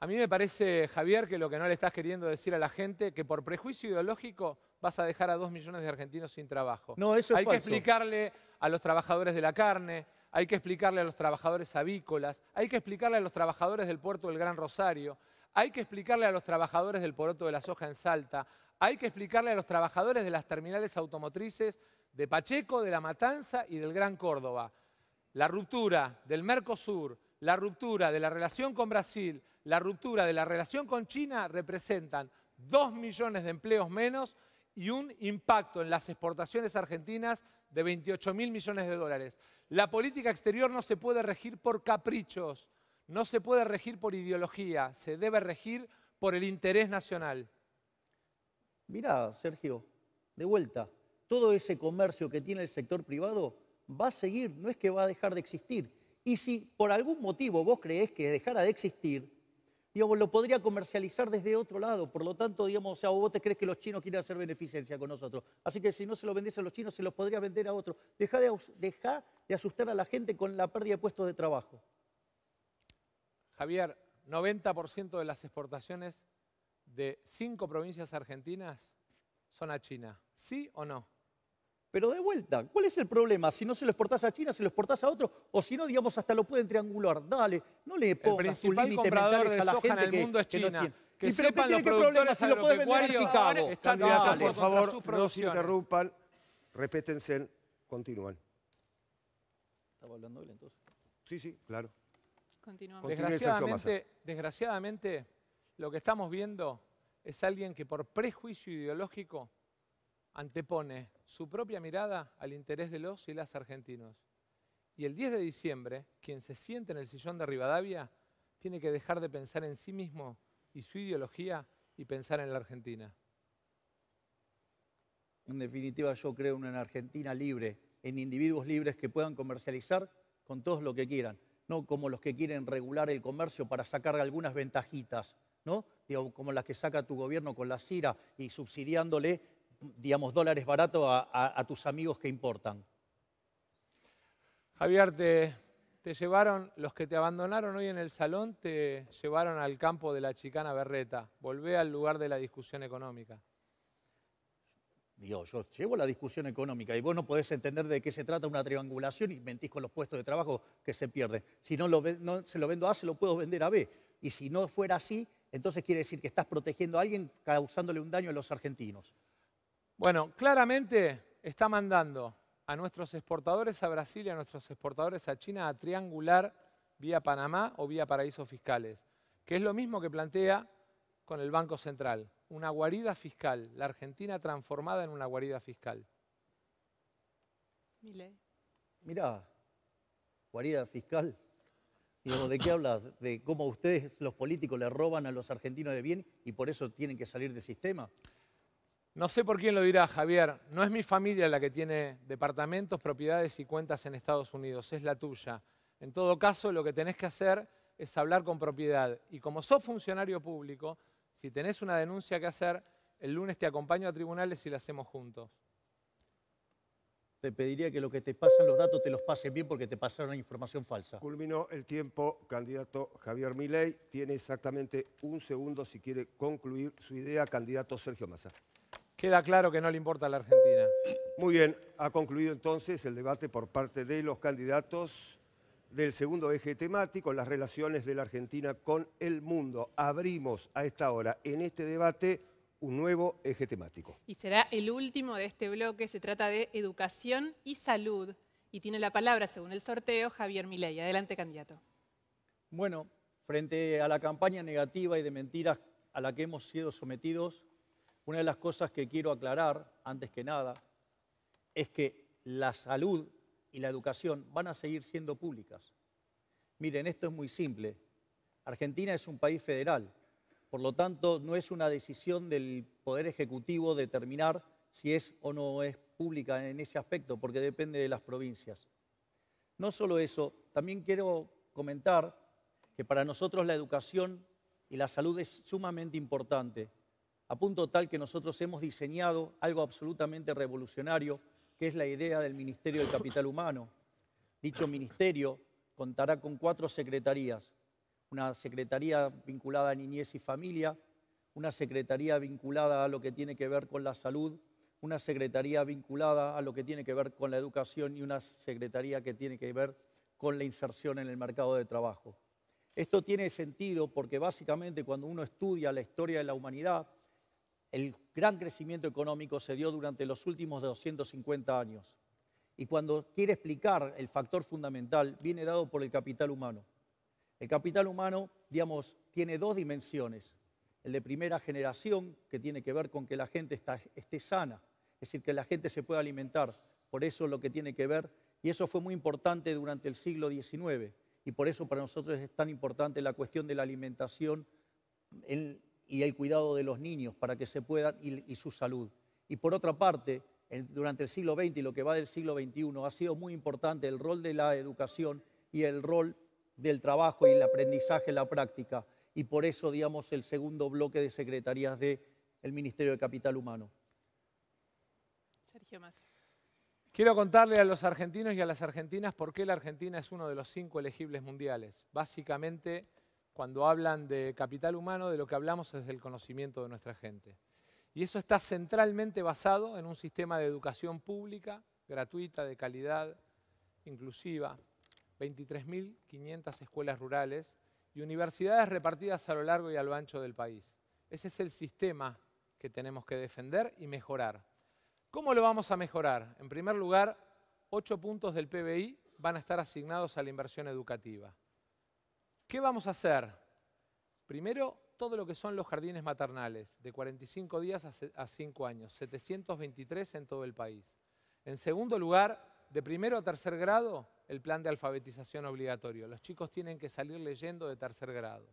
Speaker 4: A mí me parece, Javier, que lo que no le estás queriendo decir a la gente, que por prejuicio ideológico vas a dejar a dos millones de argentinos sin trabajo.
Speaker 5: No, eso es
Speaker 4: Hay que explicarle a los trabajadores de la carne, hay que explicarle a los trabajadores avícolas, hay que explicarle a los trabajadores del puerto del Gran Rosario, hay que explicarle a los trabajadores del poroto de la soja en Salta, hay que explicarle a los trabajadores de las terminales automotrices de Pacheco, de La Matanza y del Gran Córdoba. La ruptura del Mercosur, la ruptura de la relación con Brasil, la ruptura de la relación con China representan dos millones de empleos menos y un impacto en las exportaciones argentinas de 28 mil millones de dólares. La política exterior no se puede regir por caprichos, no se puede regir por ideología, se debe regir por el interés nacional.
Speaker 5: Mirá, Sergio, de vuelta, todo ese comercio que tiene el sector privado va a seguir, no es que va a dejar de existir. Y si por algún motivo vos creés que dejara de existir, digamos, lo podría comercializar desde otro lado. Por lo tanto, digamos, o sea, vos te crees que los chinos quieren hacer beneficencia con nosotros. Así que si no se lo vendés a los chinos, se los podría vender a otros. Deja de, de asustar a la gente con la pérdida de puestos de trabajo.
Speaker 4: Javier, 90% de las exportaciones de cinco provincias argentinas son a China. ¿Sí o no?
Speaker 5: Pero de vuelta, ¿cuál es el problema? Si no se lo exportás a China, se lo exportás a otro, o si no, digamos, hasta lo pueden triangular. Dale, no le pongas un límite mental a la gente
Speaker 4: en el mundo es China.
Speaker 5: Que,
Speaker 4: que sepan los productores
Speaker 5: si lo puede vender
Speaker 1: Candidato, por favor, no se interrumpan. Respétense, continúan.
Speaker 5: ¿Estaba hablando él entonces?
Speaker 1: Sí, sí, claro.
Speaker 2: Continuamos.
Speaker 4: Desgraciadamente, lo que estamos viendo es alguien que por prejuicio ideológico antepone su propia mirada al interés de los y las argentinos. Y el 10 de diciembre, quien se siente en el sillón de Rivadavia tiene que dejar de pensar en sí mismo y su ideología y pensar en la Argentina.
Speaker 5: En definitiva, yo creo en una Argentina libre, en individuos libres que puedan comercializar con todos lo que quieran, no como los que quieren regular el comercio para sacar algunas ventajitas, ¿no? Como las que saca tu gobierno con la CIRA y subsidiándole, digamos, dólares baratos a, a- a tus amigos que importan.
Speaker 4: Javier, te, te llevaron, los que te abandonaron hoy en el salón, te llevaron al campo de la chicana berreta. Volvé al lugar de la discusión económica.
Speaker 5: Digo, yo llevo la discusión económica y vos no podés entender de qué se trata una triangulación y mentís con los puestos de trabajo que se pierden. Si no, lo no se lo vendo a A, se lo puedo vender a B. Y si no fuera así, entonces quiere decir que estás protegiendo a alguien causándole un daño a los argentinos.
Speaker 4: Bueno, claramente está mandando a nuestros exportadores a Brasil y a nuestros exportadores a China a triangular vía Panamá o vía paraísos fiscales, que es lo mismo que plantea con el Banco Central, una guarida fiscal, la Argentina transformada en una guarida fiscal.
Speaker 5: Mirá, guarida fiscal. Digo, ¿de qué hablas? ¿De cómo ustedes, los políticos, le roban a los argentinos de bien y por eso tienen que salir del sistema?
Speaker 4: No sé por quién lo dirá, Javier. No es mi familia la que tiene departamentos, propiedades y cuentas en Estados Unidos, es la tuya. En todo caso, lo que tenés que hacer es hablar con propiedad. Y como sos funcionario público, si tenés una denuncia que hacer, el lunes te acompaño a tribunales y la hacemos juntos.
Speaker 5: Te pediría que lo que te pasan los datos te los pasen bien porque te pasaron información falsa.
Speaker 1: Culminó el tiempo, candidato Javier Milei. Tiene exactamente un segundo si quiere concluir su idea, candidato Sergio Massa.
Speaker 4: Queda claro que no le importa a la Argentina.
Speaker 1: Muy bien, ha concluido entonces el debate por parte de los candidatos del segundo eje temático, las relaciones de la Argentina con el mundo. Abrimos a esta hora en este debate un nuevo eje temático.
Speaker 2: Y será el último de este bloque. Se trata de educación y salud. Y tiene la palabra, según el sorteo, Javier Milei. Adelante, candidato.
Speaker 5: Bueno, frente a la campaña negativa y de mentiras a la que hemos sido sometidos, una de las cosas que quiero aclarar, antes que nada, es que la salud y la educación van a seguir siendo públicas. Miren, esto es muy simple. Argentina es un país federal, por lo tanto, no es una decisión del Poder Ejecutivo determinar si es o no es pública en ese aspecto, porque depende de las provincias. No solo eso, también quiero comentar que para nosotros la educación y la salud es sumamente importante, a punto tal que nosotros hemos diseñado algo absolutamente revolucionario, que es la idea del Ministerio del Capital Humano. Dicho ministerio contará con cuatro secretarías, una secretaría vinculada a niñez y familia, una secretaría vinculada a lo que tiene que ver con la salud, una secretaría vinculada a lo que tiene que ver con la educación y una secretaría que tiene que ver con la inserción en el mercado de trabajo. Esto tiene sentido porque básicamente cuando uno estudia la historia de la humanidad, el gran crecimiento económico se dio durante los últimos 250 años. Y cuando quiere explicar el factor fundamental, viene dado por el capital humano. El capital humano, digamos, tiene dos dimensiones. El de primera generación, que tiene que ver con que la gente esté sana, es decir, que la gente se pueda alimentar. Por eso lo que tiene que ver, y eso fue muy importante durante el siglo XIX, y por eso para nosotros es tan importante la cuestión de la alimentación y el cuidado de los niños para que se puedan, y, y su salud. Y por otra parte, en- durante el siglo XX y lo que va del siglo XXI, ha sido muy importante el rol de la educación y el rol del trabajo y el aprendizaje en la práctica. Y por eso, digamos, el segundo bloque de secretarías del Ministerio de Capital Humano.
Speaker 2: Sergio Massa.
Speaker 4: Quiero contarle a los argentinos y a las argentinas por qué la Argentina es uno de los cinco elegibles mundiales. Básicamente, cuando hablan de capital humano, de lo que hablamos es del conocimiento de nuestra gente. Y eso está centralmente basado en un sistema de educación pública, gratuita, de calidad, inclusiva, 23.500 escuelas rurales y universidades repartidas a lo largo y a lo ancho del país. Ese es el sistema que tenemos que defender y mejorar. ¿Cómo lo vamos a mejorar? En primer lugar, 8 puntos del PBI van a estar asignados a la inversión educativa. ¿Qué vamos a hacer? Primero, todo lo que son los jardines maternales, de 45 días a 5 años, 723 en todo el país. En segundo lugar, de primero a tercer grado, el plan de alfabetización obligatorio. Los chicos tienen que salir leyendo de tercer grado.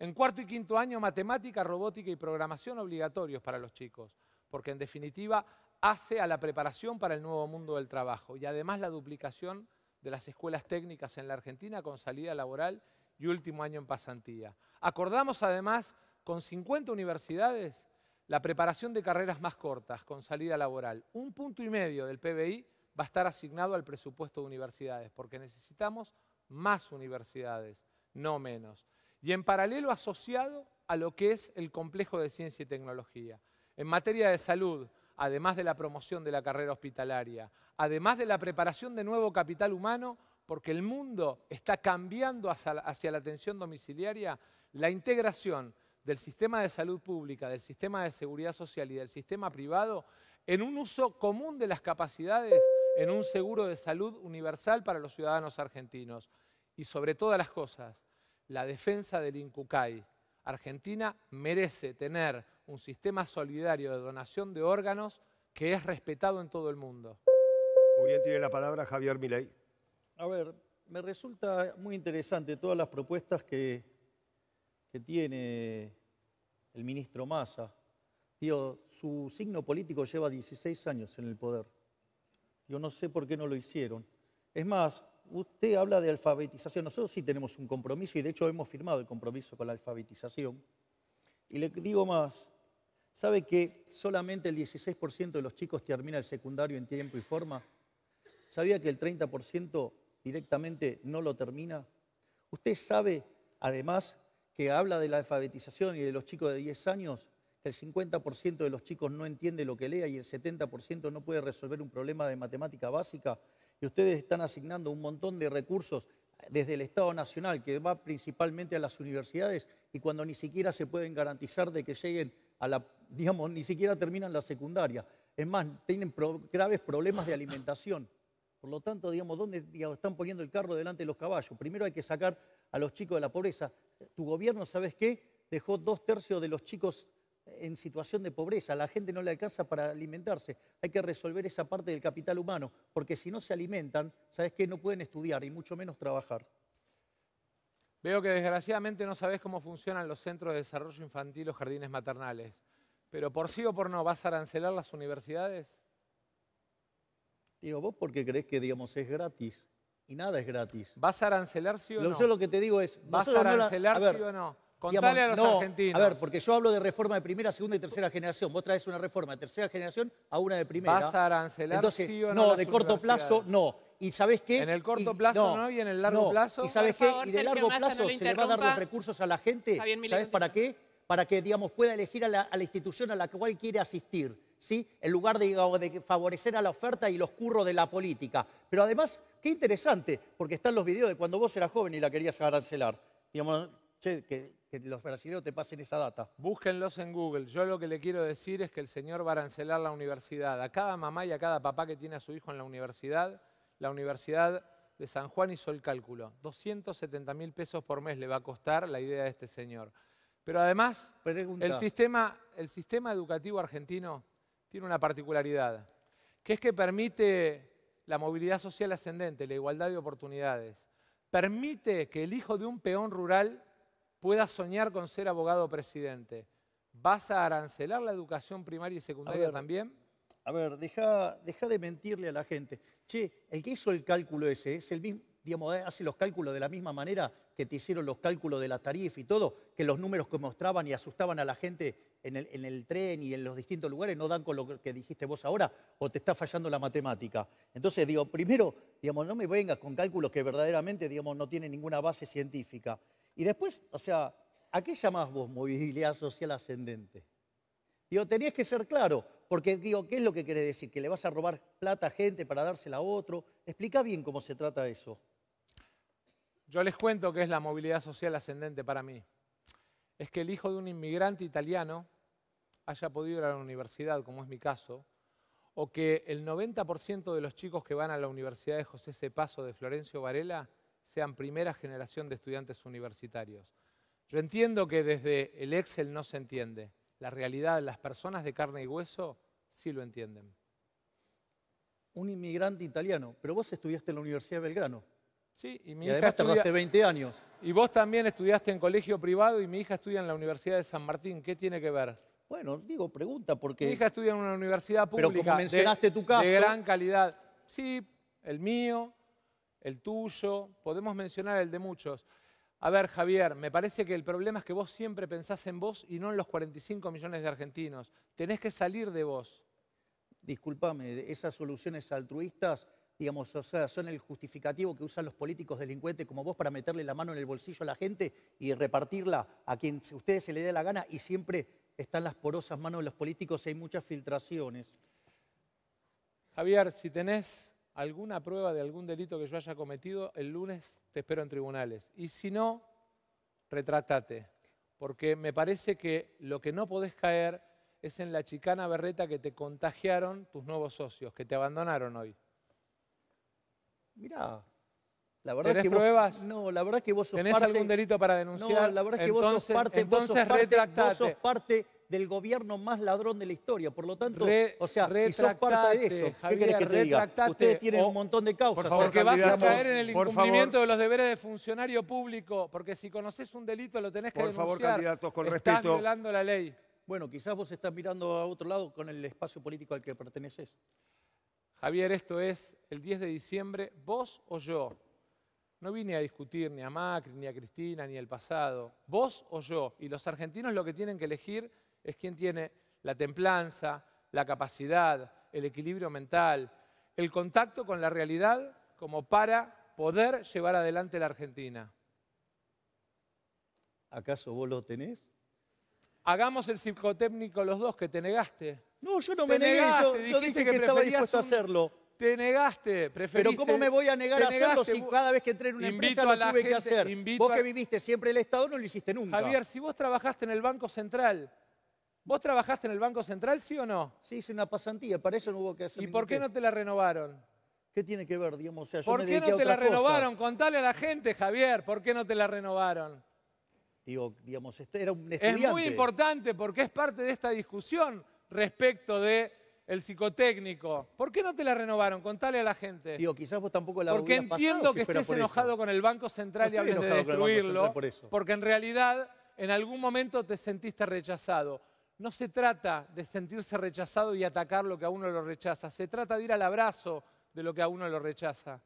Speaker 4: En cuarto y quinto año, matemática, robótica y programación obligatorios para los chicos, porque en definitiva hace a la preparación para el nuevo mundo del trabajo y además la duplicación de las escuelas técnicas en la Argentina con salida laboral y último año en pasantía. Acordamos además con 50 universidades la preparación de carreras más cortas con salida laboral. Un punto y medio del PBI va a estar asignado al presupuesto de universidades, porque necesitamos más universidades, no menos y en paralelo asociado a lo que es el complejo de ciencia y tecnología. En materia de salud, además de la promoción de la carrera hospitalaria, además de la preparación de nuevo capital humano, porque el mundo está cambiando hacia, la atención domiciliaria, la integración del sistema de salud pública, del sistema de seguridad social y del sistema privado en un uso común de las capacidades, en un seguro de salud universal para los ciudadanos argentinos. Y sobre todas las cosas, la defensa del INCUCAI. Argentina merece tener un sistema solidario de donación de órganos que es respetado en todo el mundo.
Speaker 1: Muy bien, tiene la palabra Javier Milei.
Speaker 5: A ver, me resulta muy interesante todas las propuestas que, que tiene el ministro Massa. Digo, su signo político lleva 16 años en el poder. Yo no sé por qué no lo hicieron. Es más, usted habla de alfabetización. Nosotros sí tenemos un compromiso y de hecho hemos firmado el compromiso con la alfabetización. Y le digo más, ¿sabe que solamente el 16% de los chicos termina el secundario en tiempo y forma? ¿Sabía que el 30% directamente no lo termina? Usted sabe, además, que habla de la alfabetización y de los chicos de 10 años, que el 50% de los chicos no entiende lo que lea y el 70% no puede resolver un problema de matemática básica y ustedes están asignando un montón de recursos desde el Estado Nacional, que va principalmente a las universidades, y cuando ni siquiera se pueden garantizar de que lleguen a la, digamos, ni siquiera terminan la secundaria. Es más, tienen graves problemas de alimentación. Por lo tanto, digamos, ¿dónde están poniendo el carro delante de los caballos? Primero hay que sacar a los chicos de la pobreza. Tu gobierno, ¿sabes qué? Dejó dos tercios de los chicos en situación de pobreza, la gente no le alcanza para alimentarse. Hay que resolver esa parte del capital humano, porque si no se alimentan, ¿sabes qué? No pueden estudiar y mucho menos trabajar.
Speaker 4: Veo que desgraciadamente no sabes cómo funcionan los centros de desarrollo infantil o jardines maternales. Pero por sí o por no, ¿vas a arancelar las universidades?
Speaker 5: Digo, vos porque crees que, digamos, es gratis. Y nada es gratis.
Speaker 4: ¿Vas a arancelar sí o no?
Speaker 5: Yo lo que te digo es...
Speaker 4: ¿Vas a arancelar sí o no? Contale a los argentinos.
Speaker 5: A ver, porque yo hablo de reforma de primera, segunda y tercera generación. Vos traes una reforma de tercera generación a una de primera.
Speaker 4: ¿Vas a arancelar
Speaker 5: Entonces,
Speaker 4: sí o no?
Speaker 5: No, de corto plazo, no. ¿Y sabes qué?
Speaker 4: En el corto plazo no, y en el largo plazo.
Speaker 5: ¿Y sabes qué? y de largo plazo se le va a dar los recursos a la gente. ¿Sabes para qué? Para que, digamos, pueda elegir a la, institución a la cual quiere asistir. ¿Sí? En lugar de, de favorecer a la oferta y los curros de la política. Pero además, qué interesante, porque están los videos de cuando vos eras joven y la querías arancelar. Digamos, que que los brasileños te pasen esa data.
Speaker 4: Búsquenlos en Google. Yo lo que le quiero decir es que el señor va a arancelar la universidad. A cada mamá y a cada papá que tiene a su hijo en la universidad, la Universidad de San Juan hizo el cálculo. 270 mil pesos por mes le va a costar la idea de este señor. Pero además, el sistema, el sistema educativo argentino tiene una particularidad, que es que permite la movilidad social ascendente, la igualdad de oportunidades. Permite que el hijo de un peón rural pueda soñar con ser abogado presidente, ¿vas a arancelar la educación primaria y secundaria también?
Speaker 5: A ver, deja, deja, de mentirle a la gente. Che, el que hizo el cálculo ese es el mismo, eh, hace los cálculos de la misma manera que te hicieron los cálculos de la tarifa y todo, que los números que mostraban y asustaban a la gente en el, en el tren y en los distintos lugares no dan con lo que dijiste vos ahora o te está fallando la matemática. Entonces, digo, primero, digamos, no me vengas con cálculos que verdaderamente, digamos, no tienen ninguna base científica. Y después, o sea, ¿a qué llamás vos movilidad social ascendente? Digo, tenías que ser claro, porque digo, ¿qué es lo que quiere decir? ¿Que le vas a robar plata a gente para dársela a otro? Explica bien cómo se trata eso.
Speaker 4: Yo les cuento qué es la movilidad social ascendente para mí. Es que el hijo de un inmigrante italiano haya podido ir a la universidad, como es mi caso, o que el 90% de los chicos que van a la Universidad de José C. Paso de Florencio Varela sean primera generación de estudiantes universitarios. Yo entiendo que desde el Excel no se entiende. La realidad, las personas de carne y hueso sí lo entienden.
Speaker 5: Un inmigrante italiano, pero vos estudiaste en la Universidad de Belgrano.
Speaker 4: Sí, y mi
Speaker 5: Y
Speaker 4: hija
Speaker 5: además
Speaker 4: estudia-
Speaker 5: tardaste 20 años.
Speaker 4: Y vos también estudiaste en colegio privado y mi hija estudia en la Universidad de San Martín. ¿Qué tiene que ver?
Speaker 5: Bueno, digo, pregunta,
Speaker 4: Mi
Speaker 5: porque
Speaker 4: hija estudia en una universidad
Speaker 5: Pero
Speaker 4: pública
Speaker 5: como
Speaker 4: de-
Speaker 5: mencionaste tu caso-
Speaker 4: de gran calidad. Sí, el mío, el tuyo, podemos mencionar el de muchos. A ver, Javier, me parece que el problema es que vos siempre pensás en vos y no en los 45 millones de argentinos. Tenés que salir de vos.
Speaker 5: discúlpame, esas soluciones altruistas, digamos, o sea, son el justificativo que usan los políticos delincuentes como vos para meterle la mano en el bolsillo a la gente y repartirla a quien a ustedes se le dé la gana y siempre están las porosas manos de los políticos y hay muchas filtraciones.
Speaker 4: Javier, si tenés alguna prueba de algún delito que yo haya cometido, el lunes te espero en tribunales. Y si no, retrátate. Porque me parece que lo que no podés caer es en la chicana berreta que te contagiaron tus nuevos socios, que te abandonaron hoy.
Speaker 5: Mirá, la verdad
Speaker 4: ¿Tenés
Speaker 5: que vos,
Speaker 4: pruebas?
Speaker 5: No, la verdad que vos sos
Speaker 4: ¿Tenés
Speaker 5: parte...
Speaker 4: algún delito para denunciar?
Speaker 5: No, la verdad es que vos sos
Speaker 4: Entonces-
Speaker 5: parte, vos sos
Speaker 4: entonces
Speaker 5: parte, vos sos parte del gobierno más ladrón de la historia. Por lo tanto,
Speaker 4: Re-
Speaker 5: o sea, y sos parte de eso. ¿Qué
Speaker 4: Javier,
Speaker 5: querés que te diga?
Speaker 4: retractate.
Speaker 5: Ustedes tienen un montón de causas.
Speaker 1: Por favor,
Speaker 4: Porque vas a caer en el
Speaker 1: por
Speaker 4: incumplimiento
Speaker 1: favor.
Speaker 4: de los deberes de funcionario público, porque si conoces un delito lo tenés que
Speaker 1: Por favor,
Speaker 4: denunciar.
Speaker 1: candidatos, con
Speaker 4: Estás
Speaker 1: respeto.
Speaker 4: violando la ley.
Speaker 5: Bueno, quizás vos estás mirando a otro lado con el espacio político al que perteneces.
Speaker 4: Javier, esto es el 10 de diciembre, vos o yo. No vine a discutir ni a Macri, ni a Cristina, ni el pasado. Vos o yo. Y los argentinos lo que tienen que elegir es quién tiene la templanza, la capacidad, el equilibrio mental, el contacto con la realidad como para poder llevar adelante la Argentina.
Speaker 5: ¿Acaso vos lo tenés?
Speaker 4: Hagamos el psicotécnico los dos que te negaste.
Speaker 5: No, yo no
Speaker 4: Te
Speaker 5: me negué,
Speaker 4: negaste,
Speaker 5: yo, yo
Speaker 4: dijiste
Speaker 5: dije
Speaker 4: que
Speaker 5: que, estaba
Speaker 4: preferías
Speaker 5: dispuesto a
Speaker 4: un-
Speaker 5: hacerlo.
Speaker 4: Te negaste, preferiste.
Speaker 5: Pero ¿cómo me voy a negar
Speaker 4: te
Speaker 5: a hacerlo
Speaker 4: negaste,
Speaker 5: si
Speaker 4: vos-
Speaker 5: cada vez que entré en una
Speaker 4: Invito
Speaker 5: empresa
Speaker 4: a
Speaker 5: lo
Speaker 4: la
Speaker 5: tuve que
Speaker 4: gente-
Speaker 5: hacer?
Speaker 4: invito
Speaker 5: Vos
Speaker 4: a-
Speaker 5: que viviste siempre el Estado no lo hiciste nunca.
Speaker 4: Javier, si vos trabajaste en el Banco Central, ¿vos trabajaste en el Banco Central, sí o no?
Speaker 5: Sí, hice una pasantía, para eso no hubo que hacer
Speaker 4: ¿Y
Speaker 5: ningún
Speaker 4: por qué
Speaker 5: test.
Speaker 4: no te la renovaron?
Speaker 5: ¿Qué tiene que ver, digamos? O sea, yo
Speaker 4: ¿Por
Speaker 5: me
Speaker 4: qué
Speaker 5: dediqué
Speaker 4: no
Speaker 5: a
Speaker 4: te la
Speaker 5: otras cosas.
Speaker 4: renovaron? Contale a la gente, Javier, ¿por qué no te la renovaron?
Speaker 5: Digo, digamos, este era un
Speaker 4: Es
Speaker 5: estudiante.
Speaker 4: muy importante porque es parte de esta discusión respecto de el psicotécnico. ¿Por qué no te la renovaron? Contale a la gente.
Speaker 5: Digo, quizás vos tampoco la
Speaker 4: Porque entiendo
Speaker 5: pasado
Speaker 4: que estés
Speaker 5: por
Speaker 4: enojado
Speaker 5: eso.
Speaker 4: con el Banco Central y hables de destruirlo,
Speaker 5: por
Speaker 4: porque en realidad en algún momento te sentiste rechazado. No se trata de sentirse rechazado y atacar lo que a uno lo rechaza, se trata de ir al abrazo de lo que a uno lo rechaza.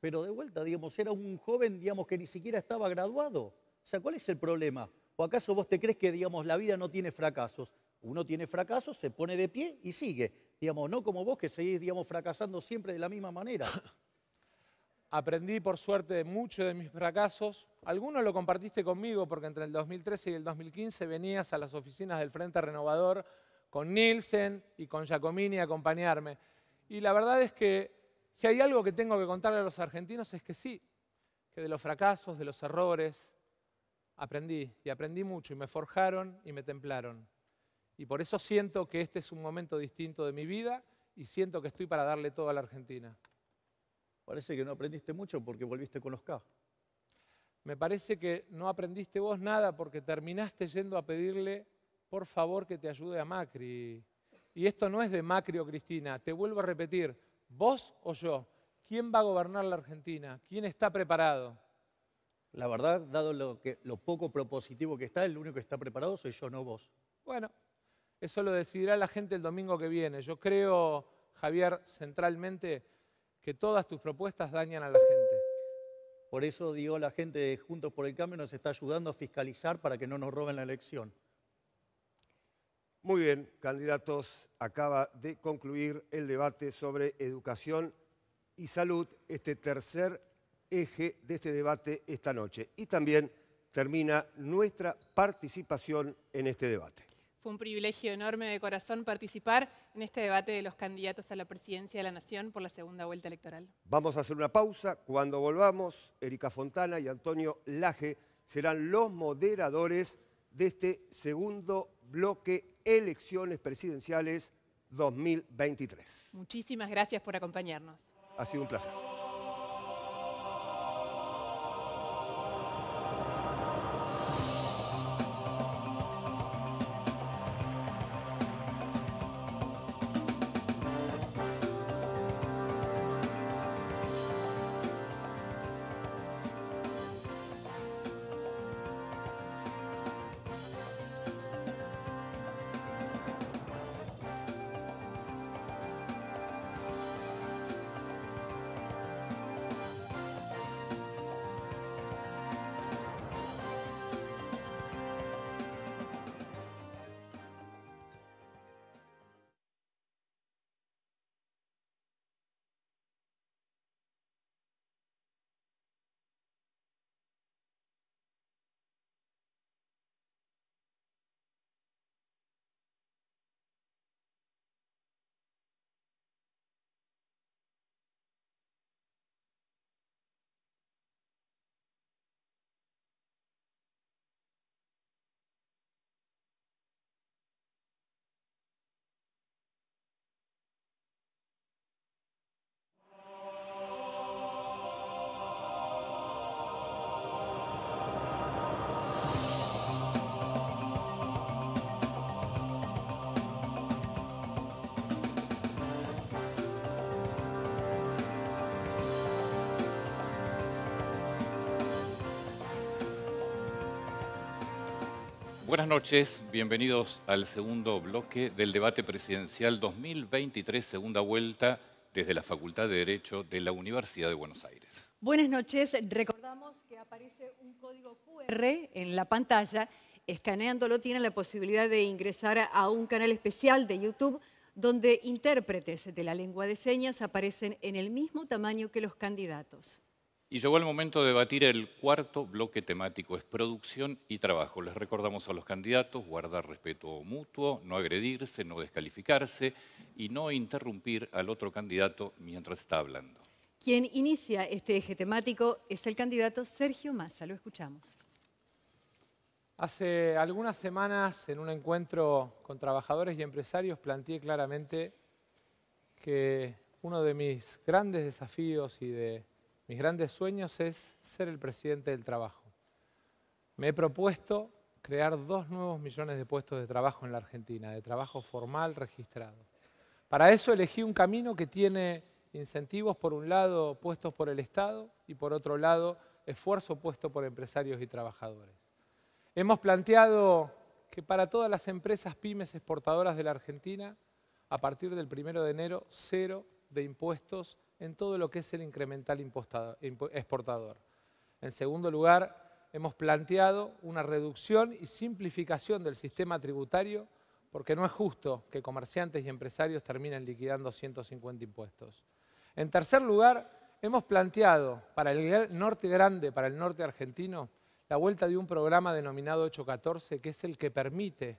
Speaker 5: Pero de vuelta, digamos, era un joven, digamos, que ni siquiera estaba graduado. O sea, ¿cuál es el problema? ¿O acaso vos te crees que, digamos, la vida no tiene fracasos? Uno tiene fracasos, se pone de pie y sigue. Digamos, no como vos que seguís, digamos, fracasando siempre de la misma manera.
Speaker 4: Aprendí, por suerte, de muchos de mis fracasos. Algunos lo compartiste conmigo porque entre el 2013 y el 2015 venías a las oficinas del Frente Renovador con Nielsen y con Giacomini a acompañarme. Y la verdad es que si hay algo que tengo que contarle a los argentinos es que sí, que de los fracasos, de los errores, aprendí y aprendí mucho y me forjaron y me templaron. Y por eso siento que este es un momento distinto de mi vida y siento que estoy para darle todo a la Argentina.
Speaker 5: Parece que no aprendiste mucho porque volviste con los K.
Speaker 4: Me parece que no aprendiste vos nada porque terminaste yendo a pedirle, por favor, que te ayude a Macri. Y esto no es de Macri o Cristina, te vuelvo a repetir, vos o yo, ¿quién va a gobernar la Argentina? ¿Quién está preparado?
Speaker 5: La verdad, dado lo, que, lo poco propositivo que está, el único que está preparado soy yo, no vos.
Speaker 4: Bueno, eso lo decidirá la gente el domingo que viene. Yo creo, Javier, centralmente, que todas tus propuestas dañan a la gente.
Speaker 5: Por eso, digo, la gente de Juntos por el Cambio nos está ayudando a fiscalizar para que no nos roben la elección.
Speaker 1: Muy bien, candidatos, acaba de concluir el debate sobre educación y salud, este tercer eje de este debate esta noche. Y también termina nuestra participación en este debate.
Speaker 2: Fue un privilegio enorme de corazón participar en este debate de los candidatos a la presidencia de la Nación por la segunda vuelta electoral.
Speaker 1: Vamos a hacer una pausa. Cuando volvamos, Erika Fontana y Antonio Laje serán los moderadores de este segundo bloque elecciones presidenciales 2023.
Speaker 2: Muchísimas gracias por acompañarnos.
Speaker 1: Ha sido un placer.
Speaker 6: Buenas noches, bienvenidos al segundo bloque del debate presidencial 2023, segunda vuelta desde la Facultad de Derecho de la Universidad de Buenos Aires.
Speaker 7: Buenas noches, recordamos que aparece un código QR en la pantalla, escaneándolo tienen la posibilidad de ingresar a un canal especial de YouTube donde intérpretes de la lengua de señas aparecen en el mismo tamaño que los candidatos.
Speaker 6: Y llegó el momento de debatir el cuarto bloque temático, es producción y trabajo. Les recordamos a los candidatos guardar respeto mutuo, no agredirse, no descalificarse y no interrumpir al otro candidato mientras está hablando.
Speaker 7: Quien inicia este eje temático es el candidato Sergio Massa. Lo escuchamos.
Speaker 4: Hace algunas semanas, en un encuentro con trabajadores y empresarios, planteé claramente que uno de mis grandes desafíos y de mis grandes sueños es ser el presidente del trabajo. Me he propuesto crear dos nuevos millones de puestos de trabajo en la Argentina, de trabajo formal registrado. Para eso elegí un camino que tiene incentivos, por un lado, puestos por el Estado y por otro lado, esfuerzo puesto por empresarios y trabajadores. Hemos planteado que para todas las empresas pymes exportadoras de la Argentina, a partir del primero de enero, cero de impuestos en todo lo que es el incremental exportador. En segundo lugar, hemos planteado una reducción y simplificación del sistema tributario porque no es justo que comerciantes y empresarios terminen liquidando 150 impuestos. En tercer lugar, hemos planteado para el norte grande, para el norte argentino, la vuelta de un programa denominado 814, que es el que permite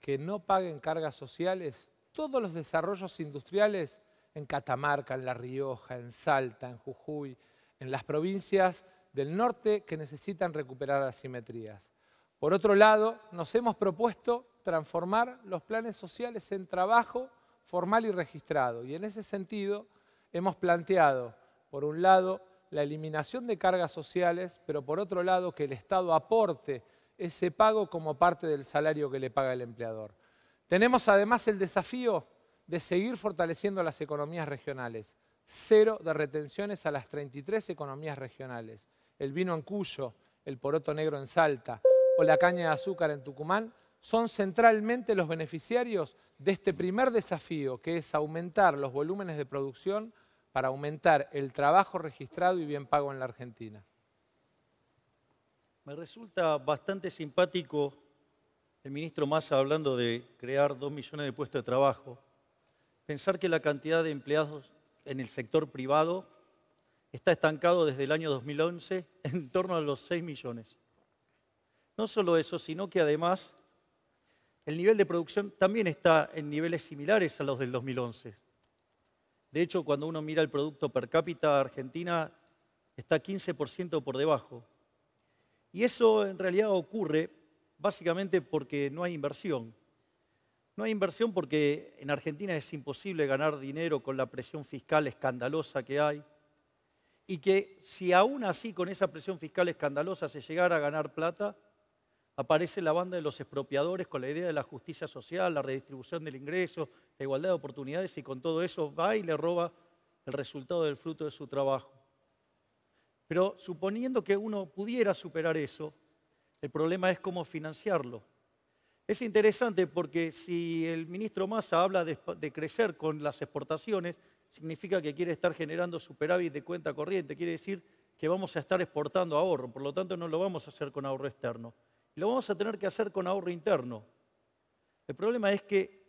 Speaker 4: que no paguen cargas sociales todos los desarrollos industriales en Catamarca, en La Rioja, en Salta, en Jujuy, en las provincias del norte que necesitan recuperar asimetrías. Por otro lado, nos hemos propuesto transformar los planes sociales en trabajo formal y registrado. Y en ese sentido hemos planteado, por un lado, la eliminación de cargas sociales, pero por otro lado, que el Estado aporte ese pago como parte del salario que le paga el empleador. Tenemos además el desafío de seguir fortaleciendo las economías regionales. Cero de retenciones a las 33 economías regionales. El vino en Cuyo, el poroto negro en Salta o la caña de azúcar en Tucumán son centralmente los beneficiarios de este primer desafío, que es aumentar los volúmenes de producción para aumentar el trabajo registrado y bien pago en la Argentina.
Speaker 5: Me resulta bastante simpático el ministro Massa hablando de crear dos millones de puestos de trabajo pensar que la cantidad de empleados en el sector privado está estancado desde el año 2011 en torno a los 6 millones. No solo eso, sino que además el nivel de producción también está en niveles similares a los del 2011. De hecho, cuando uno mira el producto per cápita Argentina, está 15% por debajo. Y eso en realidad ocurre básicamente porque no hay inversión. No hay inversión porque en Argentina es imposible ganar dinero con la presión fiscal escandalosa que hay y que si aún así con esa presión fiscal escandalosa se llegara a ganar plata, aparece la banda de los expropiadores con la idea de la justicia social, la redistribución del ingreso, la igualdad de oportunidades y con todo eso va y le roba el resultado del fruto de su trabajo. Pero suponiendo que uno pudiera superar eso, el problema es cómo financiarlo. Es interesante porque si el ministro Massa habla de, crecer con las exportaciones, significa que quiere estar generando superávit de cuenta corriente, quiere decir que vamos a estar exportando ahorro, por lo tanto no lo vamos a hacer con ahorro externo. Lo vamos a tener que hacer con ahorro interno. El problema es que,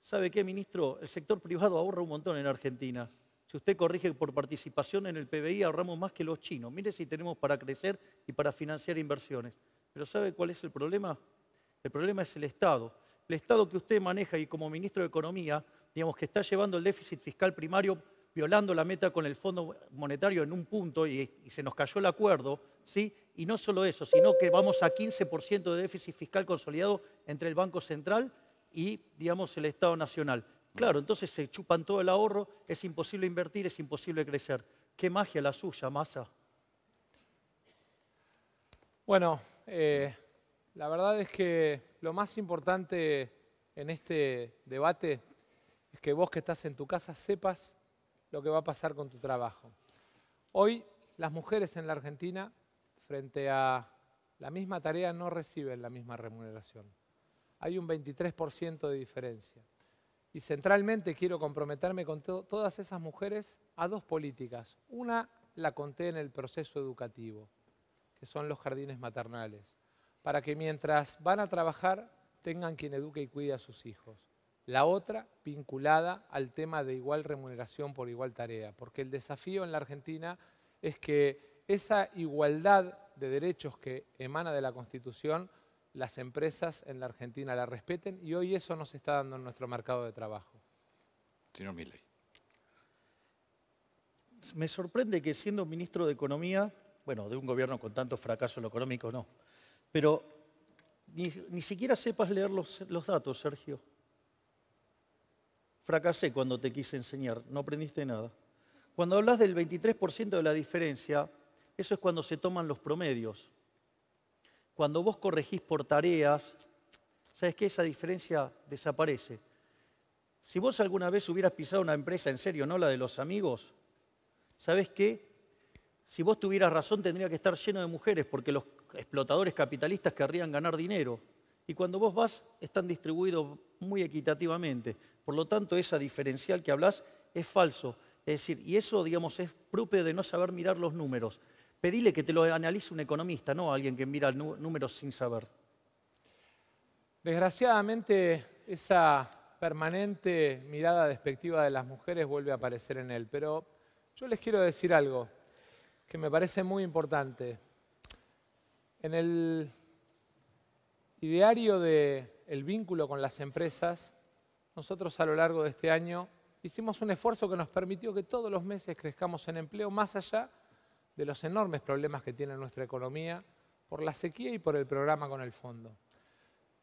Speaker 5: ¿sabe qué, ministro? El sector privado ahorra un montón en Argentina. Si usted corrige por participación en el PBI, ahorramos más que los chinos. Mire si tenemos para crecer y para financiar inversiones. Pero ¿sabe cuál es el problema? El problema es el Estado. El Estado que usted maneja y como ministro de Economía, digamos que está llevando el déficit fiscal primario violando la meta con el Fondo Monetario en un punto y, se nos cayó el acuerdo, ¿sí? Y no solo eso, sino que vamos a 15% de déficit fiscal consolidado entre el Banco Central y, digamos, el Estado Nacional. Claro, entonces se chupan todo el ahorro, es imposible invertir, es imposible crecer. ¿Qué magia la suya, Massa?
Speaker 4: Bueno, eh, la verdad es que lo más importante en este debate es que vos que estás en tu casa sepas lo que va a pasar con tu trabajo. Hoy las mujeres en la Argentina, frente a la misma tarea, no reciben la misma remuneración. Hay un 23% de diferencia. Y centralmente quiero comprometerme con to todas esas mujeres a dos políticas. Una la conté en el proceso educativo, que son los jardines maternales, para que mientras van a trabajar tengan quien eduque y cuide a sus hijos. La otra vinculada al tema de igual remuneración por igual tarea, porque el desafío en la Argentina es que esa igualdad de derechos que emana de la Constitución, las empresas en la Argentina la respeten y hoy eso no se está dando en nuestro mercado de trabajo.
Speaker 6: Señor Milley.
Speaker 5: Me sorprende que siendo ministro de Economía, bueno, de un gobierno con tanto fracaso en lo económico no, pero ni, ni siquiera sepas leer los, los datos, Sergio. Fracasé cuando te quise enseñar, no aprendiste nada. Cuando hablas del 23% de la diferencia, eso es cuando se toman los promedios. Cuando vos corregís por tareas, ¿sabes qué? Esa diferencia desaparece. Si vos alguna vez hubieras pisado una empresa en serio, no la de los amigos, ¿sabes qué? Si vos tuvieras razón tendría que estar lleno de mujeres porque los explotadores capitalistas querrían ganar dinero. Y cuando vos vas, están distribuidos muy equitativamente. Por lo tanto, esa diferencial que hablas es falso. Es decir, y eso, digamos, es propio de no saber mirar los números. Pedile que te lo analice un economista, no alguien que mira números sin saber.
Speaker 4: Desgraciadamente, esa permanente mirada despectiva de las mujeres vuelve a aparecer en él. Pero yo les quiero decir algo que me parece muy importante. En el ideario del el vínculo con las empresas, nosotros a lo largo de este año hicimos un esfuerzo que nos permitió que todos los meses crezcamos en empleo más allá de los enormes problemas que tiene nuestra economía por la sequía y por el programa con el fondo.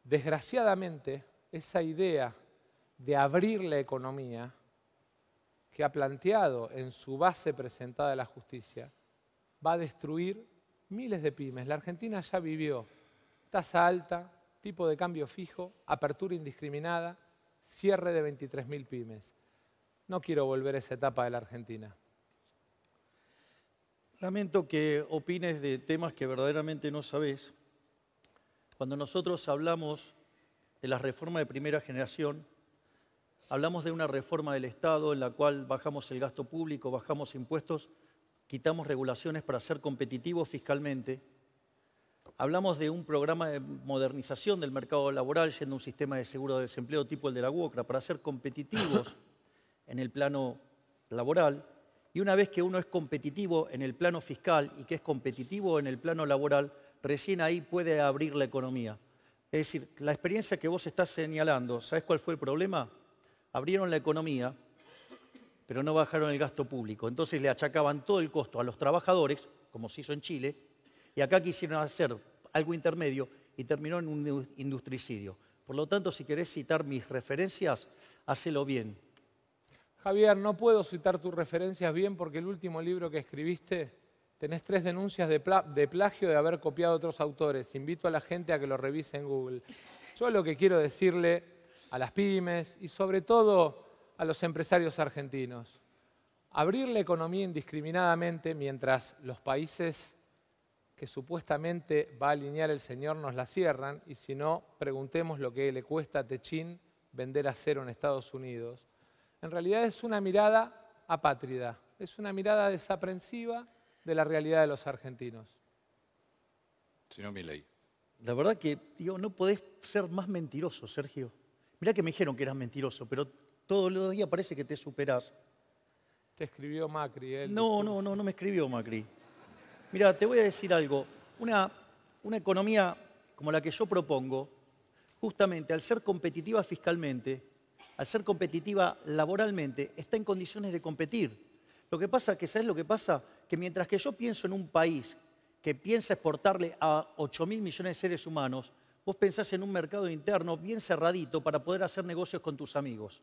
Speaker 4: Desgraciadamente, esa idea de abrir la economía que ha planteado en su base presentada la justicia va a destruir miles de pymes. La Argentina ya vivió tasa alta, tipo de cambio fijo, apertura indiscriminada, cierre de 23.000 pymes. No quiero volver a esa etapa de la Argentina.
Speaker 5: Lamento que opines de temas que verdaderamente no sabes. Cuando nosotros hablamos de la reforma de primera generación, hablamos de una reforma del Estado en la cual bajamos el gasto público, bajamos impuestos, quitamos regulaciones para ser competitivos fiscalmente. Hablamos de un programa de modernización del mercado laboral, yendo un sistema de seguro de desempleo tipo el de la UOCRA, para ser competitivos en el plano laboral. Y una vez que uno es competitivo en el plano fiscal y que es competitivo en el plano laboral, recién ahí puede abrir la economía. Es decir, la experiencia que vos estás señalando, ¿sabes cuál fue el problema? Abrieron la economía, pero no bajaron el gasto público. Entonces le achacaban todo el costo a los trabajadores, como se hizo en Chile, y acá quisieron hacer algo intermedio y terminó en un industricidio. Por lo tanto, si querés citar mis referencias, hacelo bien.
Speaker 4: Javier, no puedo citar tus referencias bien porque el último libro que escribiste tenés tres denuncias de, plagio de haber copiado a otros autores. Invito a la gente a que lo revise en Google. Yo lo que quiero decirle a las pymes y sobre todo a los empresarios argentinos, abrir la economía indiscriminadamente mientras los países que supuestamente va a alinear el Señor nos la cierran y si no, preguntemos lo que le cuesta a Techín vender acero en Estados Unidos en realidad es una mirada apátrida, es una mirada desaprensiva de la realidad de los argentinos.
Speaker 6: Señor Milei.
Speaker 5: La verdad que, digo, no podés ser más mentiroso, Sergio. Mirá que me dijeron que eras mentiroso, pero todos los días parece que te superás.
Speaker 4: Te escribió Macri, él.
Speaker 5: No, no, no, no me escribió Macri. Mira, te voy a decir algo. Una, una economía como la que yo propongo, justamente al ser competitiva fiscalmente, al ser competitiva laboralmente, está en condiciones de competir. Lo que pasa que, ¿sabes lo que pasa? Que mientras que yo pienso en un país que piensa exportarle a 8 mil millones de seres humanos, vos pensás en un mercado interno bien cerradito para poder hacer negocios con tus amigos.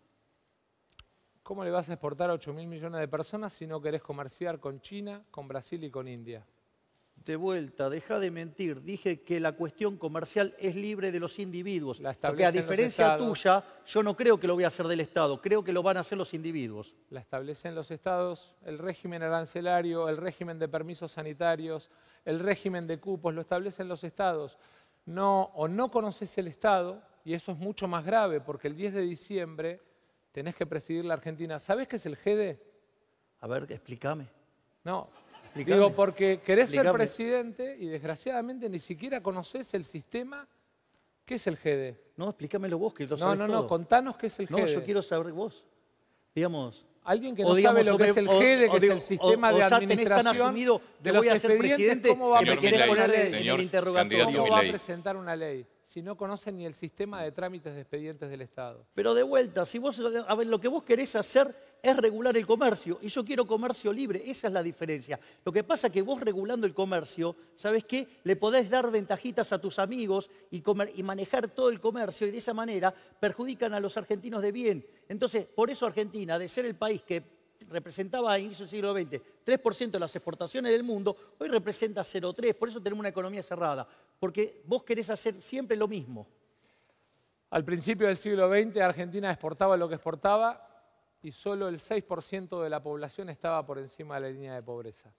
Speaker 4: ¿Cómo le vas a exportar a 8 mil millones de personas si no querés comerciar con China, con Brasil y con India?
Speaker 5: de vuelta, deja de mentir. Dije que la cuestión comercial es libre de los individuos. porque a diferencia tuya, yo no creo que lo voy a hacer del Estado, creo que lo van a hacer los individuos.
Speaker 4: La establecen los Estados, el régimen arancelario, el régimen de permisos sanitarios, el régimen de cupos, lo establecen los Estados. No, o no conoces el Estado, y eso es mucho más grave, porque el 10 de diciembre tenés que presidir la Argentina. ¿Sabés qué es el GEDE?
Speaker 5: A ver, explícame.
Speaker 4: No, Digo, porque querés ser presidente y desgraciadamente ni siquiera conoces el sistema. ¿Qué es el GD?
Speaker 5: No, explícamelo vos, que lo
Speaker 4: sabes
Speaker 5: No,
Speaker 4: no, no, contanos qué es el GD.
Speaker 5: No, yo quiero saber vos. Digamos...
Speaker 4: Alguien que no sabe lo que es el GD, que es el sistema de administración tan asumido
Speaker 5: que voy a ser presidente,
Speaker 4: ¿cómo va a
Speaker 5: poner en el interrogatorio?
Speaker 4: ¿Cómo va a presentar una ley? Si no conocen ni el sistema de trámites de expedientes del Estado.
Speaker 5: Pero de vuelta, si vos, lo que vos querés hacer es regular el comercio y yo quiero comercio libre, esa es la diferencia. Lo que pasa es que vos regulando el comercio, ¿sabes qué? Le podés dar ventajitas a tus amigos y, y manejar todo el comercio y de esa manera perjudican a los argentinos de bien. Entonces, por eso Argentina, de ser el país que representaba a inicio del siglo XX 3% de las exportaciones del mundo, hoy representa 0,3%. Por eso tenemos una economía cerrada, porque vos querés hacer siempre lo mismo.
Speaker 4: Al principio del siglo XX Argentina exportaba lo que exportaba y solo el 6% de la población estaba por encima de la línea de pobreza.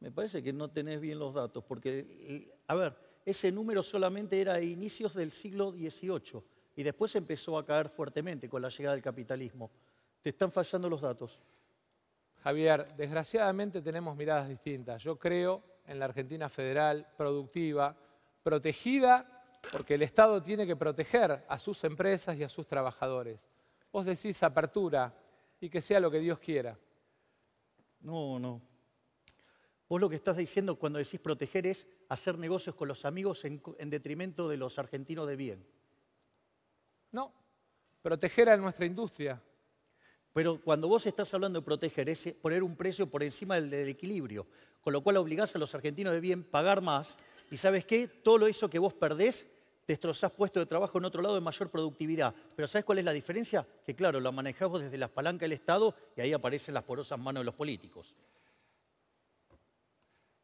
Speaker 5: Me parece que no tenés bien los datos, porque, a ver, ese número solamente era a inicios del siglo XVIII y después empezó a caer fuertemente con la llegada del capitalismo. Te están fallando los datos.
Speaker 4: Javier, desgraciadamente tenemos miradas distintas. Yo creo en la Argentina federal, productiva, protegida, porque el Estado tiene que proteger a sus empresas y a sus trabajadores. Vos decís apertura y que sea lo que Dios quiera.
Speaker 5: No, no. Vos lo que estás diciendo cuando decís proteger es hacer negocios con los amigos en, en detrimento de los argentinos de bien.
Speaker 4: No, proteger a nuestra industria,
Speaker 5: pero cuando vos estás hablando de proteger, es poner un precio por encima del, equilibrio, con lo cual obligás a los argentinos de bien pagar más. Y sabes qué, todo eso que vos perdés, destrozás puestos de trabajo en otro lado de mayor productividad. Pero ¿sabes cuál es la diferencia? Que claro, lo manejamos desde las palancas del Estado y ahí aparecen las porosas manos de los políticos.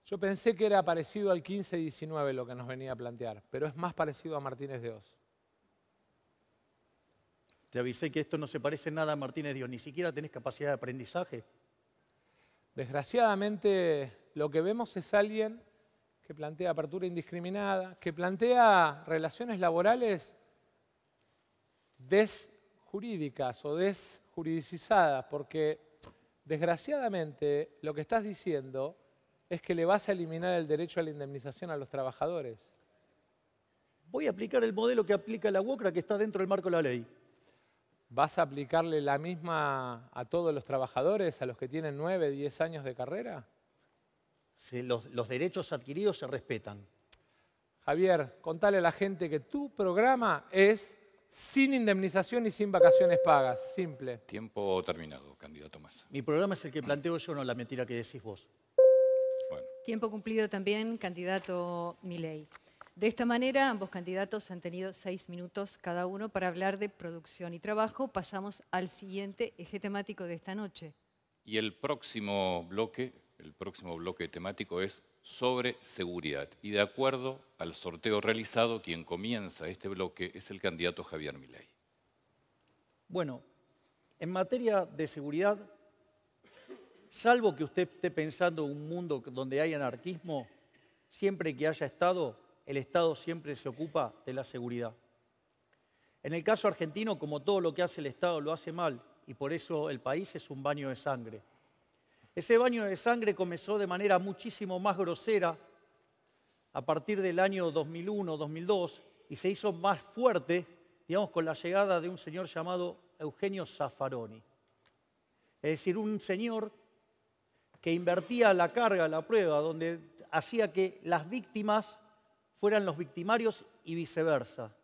Speaker 4: Yo pensé que era parecido al 15-19 lo que nos venía a plantear, pero es más parecido a Martínez de Oz.
Speaker 5: Te avisé que esto no se parece nada a Martínez Dios, ni siquiera tenés capacidad de aprendizaje.
Speaker 4: Desgraciadamente, lo que vemos es alguien que plantea apertura indiscriminada, que plantea relaciones laborales desjurídicas o desjuridicizadas, porque desgraciadamente lo que estás diciendo es que le vas a eliminar el derecho a la indemnización a los trabajadores.
Speaker 5: Voy a aplicar el modelo que aplica la UOCRA que está dentro del marco de la ley.
Speaker 4: ¿Vas a aplicarle la misma a todos los trabajadores, a los que tienen 9, 10 años de carrera?
Speaker 5: los, los derechos adquiridos se respetan.
Speaker 4: Javier, contale a la gente que tu programa es sin indemnización y sin vacaciones pagas, simple.
Speaker 6: Tiempo terminado, candidato Massa.
Speaker 5: Mi programa es el que planteo yo, no la mentira que decís vos.
Speaker 7: Tiempo cumplido también, candidato Milei. De esta manera, ambos candidatos han tenido seis minutos cada uno para hablar de producción y trabajo. Pasamos al siguiente eje temático de esta noche.
Speaker 6: Y el próximo bloque, el próximo bloque temático es sobre seguridad. Y de acuerdo al sorteo realizado, quien comienza este bloque es el candidato Javier Milei.
Speaker 5: Bueno, en materia de seguridad, salvo que usted esté pensando en un mundo donde hay anarquismo, siempre que haya Estado, el Estado siempre se ocupa de la seguridad. En el caso argentino, como todo lo que hace el Estado lo hace mal, y por eso el país es un baño de sangre. Ese baño de sangre comenzó de manera muchísimo más grosera a partir del año 2001-2002 y se hizo más fuerte, digamos, con la llegada de un señor llamado Eugenio Zaffaroni. Es decir, un señor que invertía la carga, la prueba, donde hacía que las víctimas fueran los victimarios y viceversa.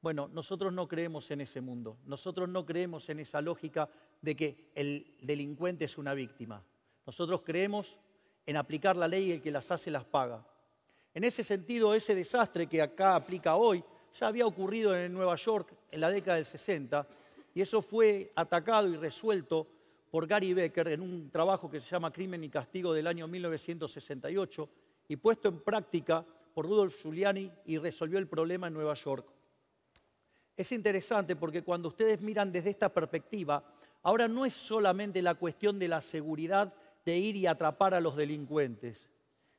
Speaker 5: Bueno, nosotros no creemos en ese mundo, nosotros no creemos en esa lógica de que el delincuente es una víctima. Nosotros creemos en aplicar la ley y el que las hace las paga. En ese sentido, ese desastre que acá aplica hoy ya había ocurrido en Nueva York en la década del 60 y eso fue atacado y resuelto por Gary Becker en un trabajo que se llama Crimen y Castigo del año 1968 y puesto en práctica por Rudolf Giuliani y resolvió el problema en Nueva York. Es interesante porque cuando ustedes miran desde esta perspectiva, ahora no es solamente la cuestión de la seguridad de ir y atrapar a los delincuentes,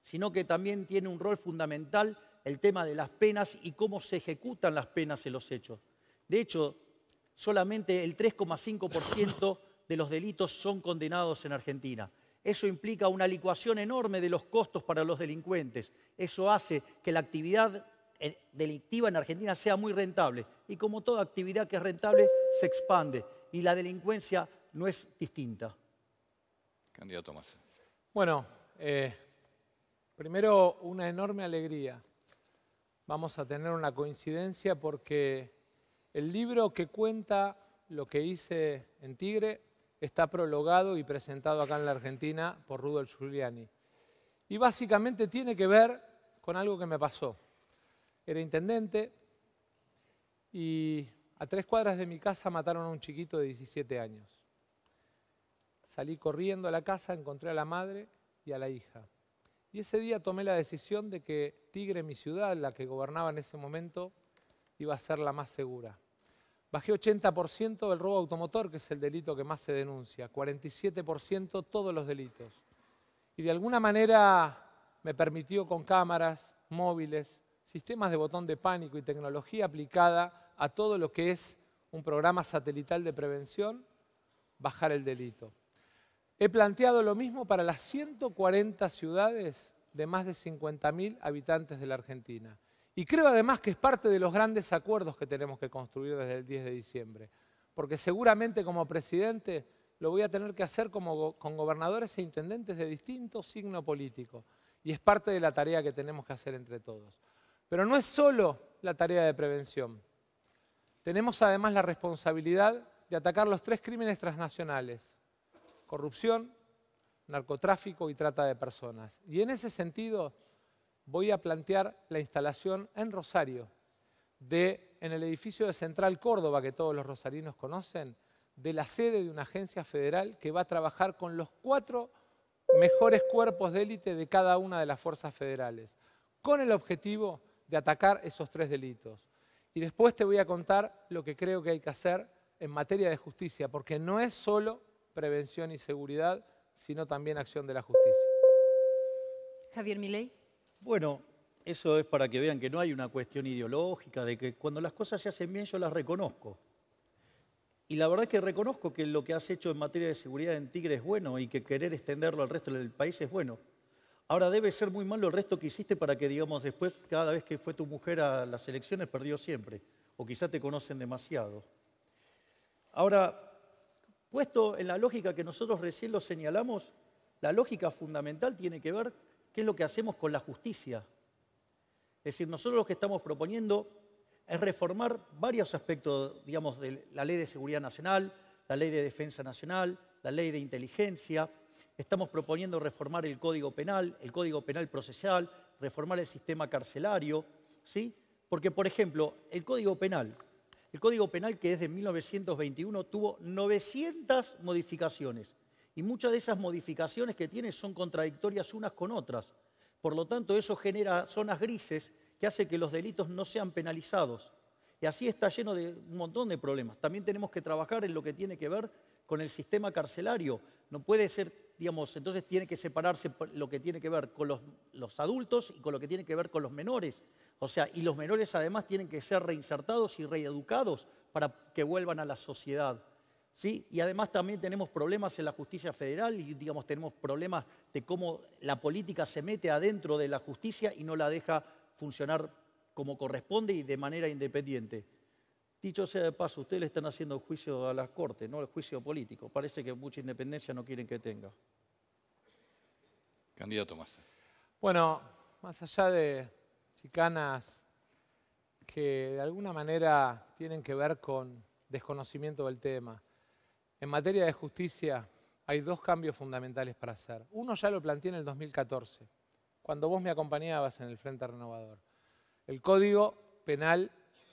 Speaker 5: sino que también tiene un rol fundamental el tema de las penas y cómo se ejecutan las penas en los hechos. De hecho, solamente el 3,5% de los delitos son condenados en Argentina. Eso implica una licuación enorme de los costos para los delincuentes. Eso hace que la actividad eh, delictiva en Argentina sea muy rentable. Y como toda actividad que es rentable, se expande. Y la delincuencia no es distinta.
Speaker 6: Candidato Massa.
Speaker 4: Bueno, eh, primero una enorme alegría. Vamos a tener una coincidencia porque el libro que cuenta lo que hice en Tigre está prologado y presentado acá en la Argentina por Rudolf Giuliani. Y básicamente tiene que ver con algo que me pasó. Era intendente y a tres cuadras de mi casa mataron a un chiquito de 17 años. Salí corriendo a la casa, encontré a la madre y a la hija. Y ese día tomé la decisión de que Tigre, mi ciudad, la que gobernaba en ese momento, iba a ser la más segura. Bajé 80% del robo automotor, que es el delito que más se denuncia, 47% todos los delitos. Y de alguna manera me permitió con cámaras, móviles, sistemas de botón de pánico y tecnología aplicada a todo lo que es un programa satelital de prevención, bajar el delito. He planteado lo mismo para las 140 ciudades de más de 50.000 habitantes de la Argentina. Y creo además que es parte de los grandes acuerdos que tenemos que construir desde el 10 de diciembre, porque seguramente como presidente lo voy a tener que hacer con gobernadores e intendentes de distinto signo político, y es parte de la tarea que tenemos que hacer entre todos. Pero no es solo la tarea de prevención. Tenemos además la responsabilidad de atacar los tres crímenes transnacionales, corrupción, narcotráfico y trata de personas. Y en ese sentido voy a plantear la instalación en Rosario, de, en el edificio de Central Córdoba, que todos los rosarinos conocen, de la sede de una agencia federal que va a trabajar con los cuatro mejores cuerpos de élite de cada una de las fuerzas federales, con el objetivo de atacar esos tres delitos. Y después te voy a contar lo que creo que hay que hacer en materia de justicia, porque no es solo prevención y seguridad, sino también acción de la justicia.
Speaker 7: Javier Milei.
Speaker 5: Bueno, eso es para que vean que no hay una cuestión ideológica, de que cuando las cosas se hacen bien yo las reconozco. Y la verdad es que reconozco que lo que has hecho en materia de seguridad en Tigre es bueno y que querer extenderlo al resto del país es bueno. Ahora debe ser muy malo el resto que hiciste para que, digamos, después, cada vez que fue tu mujer a las elecciones, perdió siempre. O quizá te conocen demasiado. Ahora, puesto en la lógica que nosotros recién lo señalamos, la lógica fundamental tiene que ver qué es lo que hacemos con la justicia. Es decir, nosotros lo que estamos proponiendo es reformar varios aspectos, digamos, de la ley de seguridad nacional, la ley de defensa nacional, la ley de inteligencia. Estamos proponiendo reformar el Código Penal, el Código Penal procesal, reformar el sistema carcelario, ¿sí? Porque, por ejemplo, el Código Penal, el Código Penal que es de 1921 tuvo 900 modificaciones y muchas de esas modificaciones que tiene son contradictorias unas con otras. Por lo tanto, eso genera zonas grises que hace que los delitos no sean penalizados. Y así está lleno de un montón de problemas. También tenemos que trabajar en lo que tiene que ver con el sistema carcelario. No puede ser, digamos, entonces tiene que separarse lo que tiene que ver con los, adultos y con lo que tiene que ver con los menores. O sea, y los menores además tienen que ser reinsertados y reeducados para que vuelvan a la sociedad. ¿Sí? Y además también tenemos problemas en la justicia federal y digamos tenemos problemas de cómo la política se mete adentro de la justicia y no la deja funcionar como corresponde y de manera independiente. Dicho sea de paso, ustedes le están haciendo juicio a las cortes, no el juicio político. Parece que mucha independencia no quieren que tenga.
Speaker 6: Candidato Massa.
Speaker 4: Bueno, más allá de chicanas que de alguna manera tienen que ver con desconocimiento del tema, en materia de justicia hay dos cambios fundamentales para hacer. Uno ya lo planteé en el 2014, cuando vos me acompañabas en el Frente Renovador. El Código Penal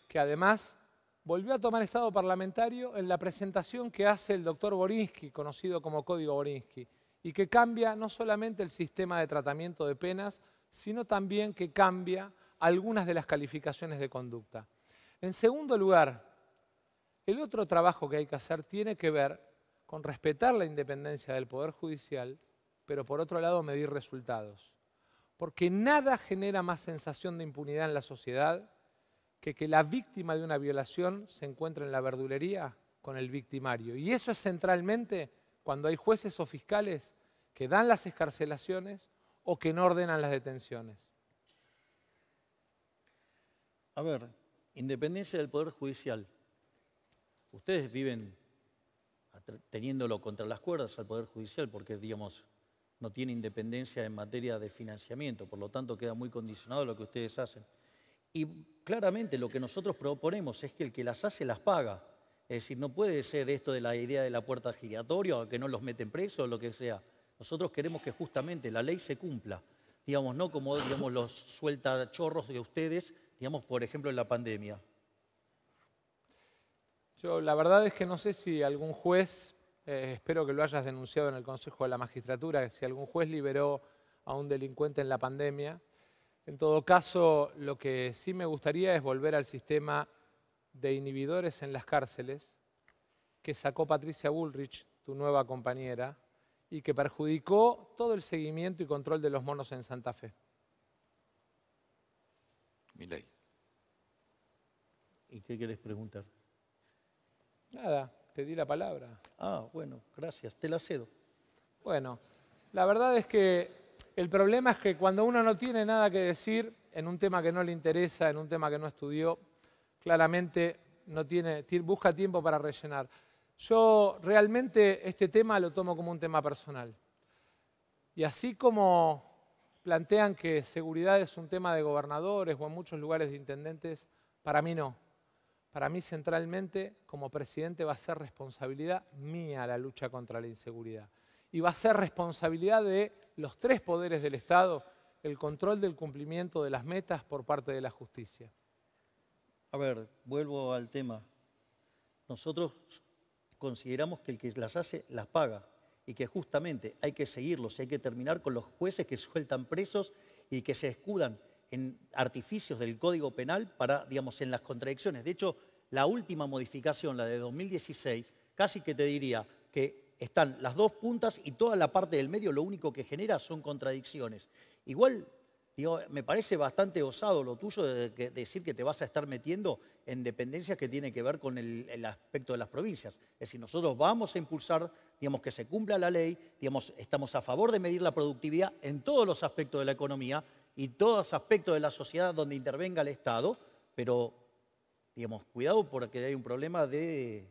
Speaker 4: que además volvió a tomar estado parlamentario en la presentación que hace el doctor Borinsky, conocido como Código Borinsky, y que cambia no solamente el sistema de tratamiento de penas, sino también que cambia algunas de las calificaciones de conducta. En segundo lugar, el otro trabajo que hay que hacer tiene que ver con respetar la independencia del Poder Judicial, pero por otro lado medir resultados. Porque nada genera más sensación de impunidad en la sociedad que que la víctima de una violación se encuentre en la verdulería con el victimario. Y eso es centralmente cuando hay jueces o fiscales que dan las escarcelaciones o que no ordenan las detenciones.
Speaker 5: A ver, independencia del Poder Judicial. Ustedes viven teniéndolo contra las cuerdas al Poder Judicial porque, digamos, no tiene independencia en materia de financiamiento, por lo tanto queda muy condicionado lo que ustedes hacen. Y claramente lo que nosotros proponemos es que el que las hace las paga. Es decir, no puede ser esto de la idea de la puerta giratoria o que no los meten presos o lo que sea. Nosotros queremos que justamente la ley se cumpla. Digamos, no como digamos, los suelta chorros de ustedes, digamos, por ejemplo, en la pandemia.
Speaker 4: Yo la verdad es que no sé si algún juez, eh, espero que lo hayas denunciado en el Consejo de la Magistratura, si algún juez liberó a un delincuente en la pandemia. En todo caso, lo que sí me gustaría es volver al sistema de inhibidores en las cárceles que sacó Patricia Bullrich, tu nueva compañera, y que perjudicó todo el seguimiento y control de los monos en Santa Fe.
Speaker 6: Mi ley.
Speaker 5: ¿Y qué quieres preguntar?
Speaker 4: Nada, te di la palabra.
Speaker 5: Ah, bueno, gracias, te la cedo.
Speaker 4: Bueno, la verdad es que el problema es que cuando uno no tiene nada que decir en un tema que no le interesa, en un tema que no estudió, claramente no tiene, busca tiempo para rellenar. Yo realmente este tema lo tomo como un tema personal. Y así como plantean que seguridad es un tema de gobernadores o en muchos lugares de intendentes, para mí no. Para mí centralmente, como presidente, va a ser responsabilidad mía la lucha contra la inseguridad y va a ser responsabilidad de los tres poderes del Estado el control del cumplimiento de las metas por parte de la justicia.
Speaker 5: A ver, vuelvo al tema. Nosotros consideramos que el que las hace las paga y que justamente hay que seguirlos, hay que terminar con los jueces que sueltan presos y que se escudan en artificios del Código Penal para, digamos, en las contradicciones. De hecho, la última modificación, la de 2016, casi que te diría que están las dos puntas y toda la parte del medio lo único que genera son contradicciones. Igual, me parece bastante osado lo tuyo de, decir que te vas a estar metiendo en dependencias que tienen que ver con el, aspecto de las provincias. Es decir, nosotros vamos a impulsar, digamos, que se cumpla la ley, digamos, estamos a favor de medir la productividad en todos los aspectos de la economía y todos aspectos de la sociedad donde intervenga el Estado, pero, digamos, cuidado porque hay un problema de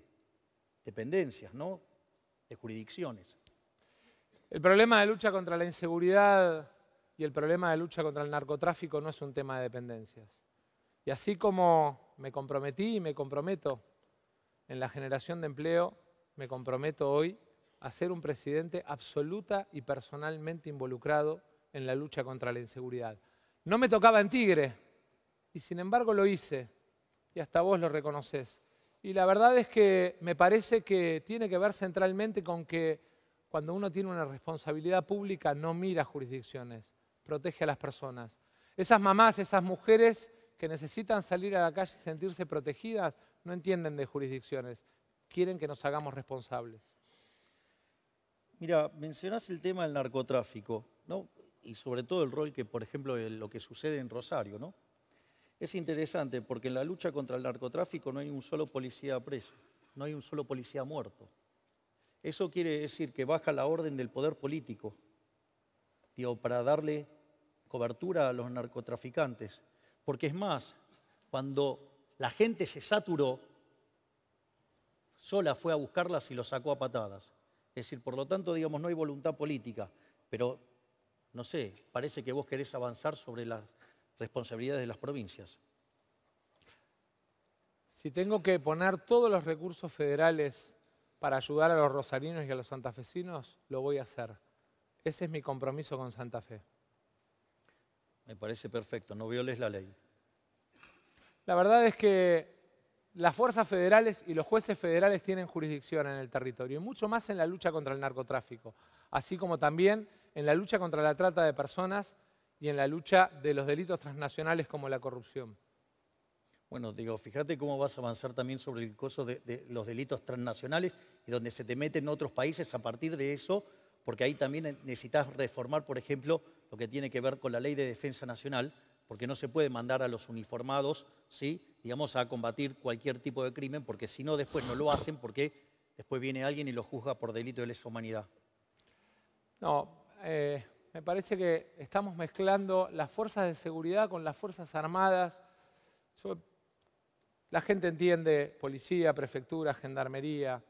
Speaker 5: dependencias, ¿no? jurisdicciones.
Speaker 4: El problema de lucha contra la inseguridad y el problema de lucha contra el narcotráfico no es un tema de dependencias. Y así como me comprometí y me comprometo en la generación de empleo, me comprometo hoy a ser un presidente absoluta y personalmente involucrado en la lucha contra la inseguridad. No me tocaba en Tigre, y sin embargo lo hice, y hasta vos lo reconoces. Y la verdad es que me parece que tiene que ver centralmente con que cuando uno tiene una responsabilidad pública no mira jurisdicciones, protege a las personas. Esas mamás, esas mujeres que necesitan salir a la calle y sentirse protegidas, no entienden de jurisdicciones, quieren que nos hagamos responsables.
Speaker 5: Mira, mencionás el tema del narcotráfico, ¿no? Y sobre todo el rol que, por ejemplo, lo que sucede en Rosario, ¿no? Es interesante porque en la lucha contra el narcotráfico no hay un solo policía preso, no hay un solo policía muerto. Eso quiere decir que baja la orden del poder político, digo, para darle cobertura a los narcotraficantes. Porque es más, cuando la gente se saturó, sola fue a buscarlas y los sacó a patadas. Es decir, por lo tanto, digamos, no hay voluntad política, pero no sé, parece que vos querés avanzar sobre las responsabilidades de las provincias.
Speaker 4: Si tengo que poner todos los recursos federales para ayudar a los rosarinos y a los santafesinos, lo voy a hacer. Ese es mi compromiso con Santa Fe.
Speaker 5: Me parece perfecto, no violes la ley.
Speaker 4: La verdad es que las fuerzas federales y los jueces federales tienen jurisdicción en el territorio, y mucho más en la lucha contra el narcotráfico, así como también en la lucha contra la trata de personas y en la lucha de los delitos transnacionales como la corrupción.
Speaker 5: Bueno, digo, fíjate cómo vas a avanzar también sobre el coso de, de los delitos transnacionales y donde se te meten otros países a partir de eso, porque ahí también necesitas reformar, por ejemplo, lo que tiene que ver con la ley de defensa nacional, porque no se puede mandar a los uniformados, ¿sí? digamos, a combatir cualquier tipo de crimen, porque si no, después no lo hacen, porque después viene alguien y lo juzga por delito de lesa humanidad.
Speaker 4: No, eh, me parece que estamos mezclando las fuerzas de seguridad con las fuerzas armadas. la gente entiende policía, prefectura, gendarmería,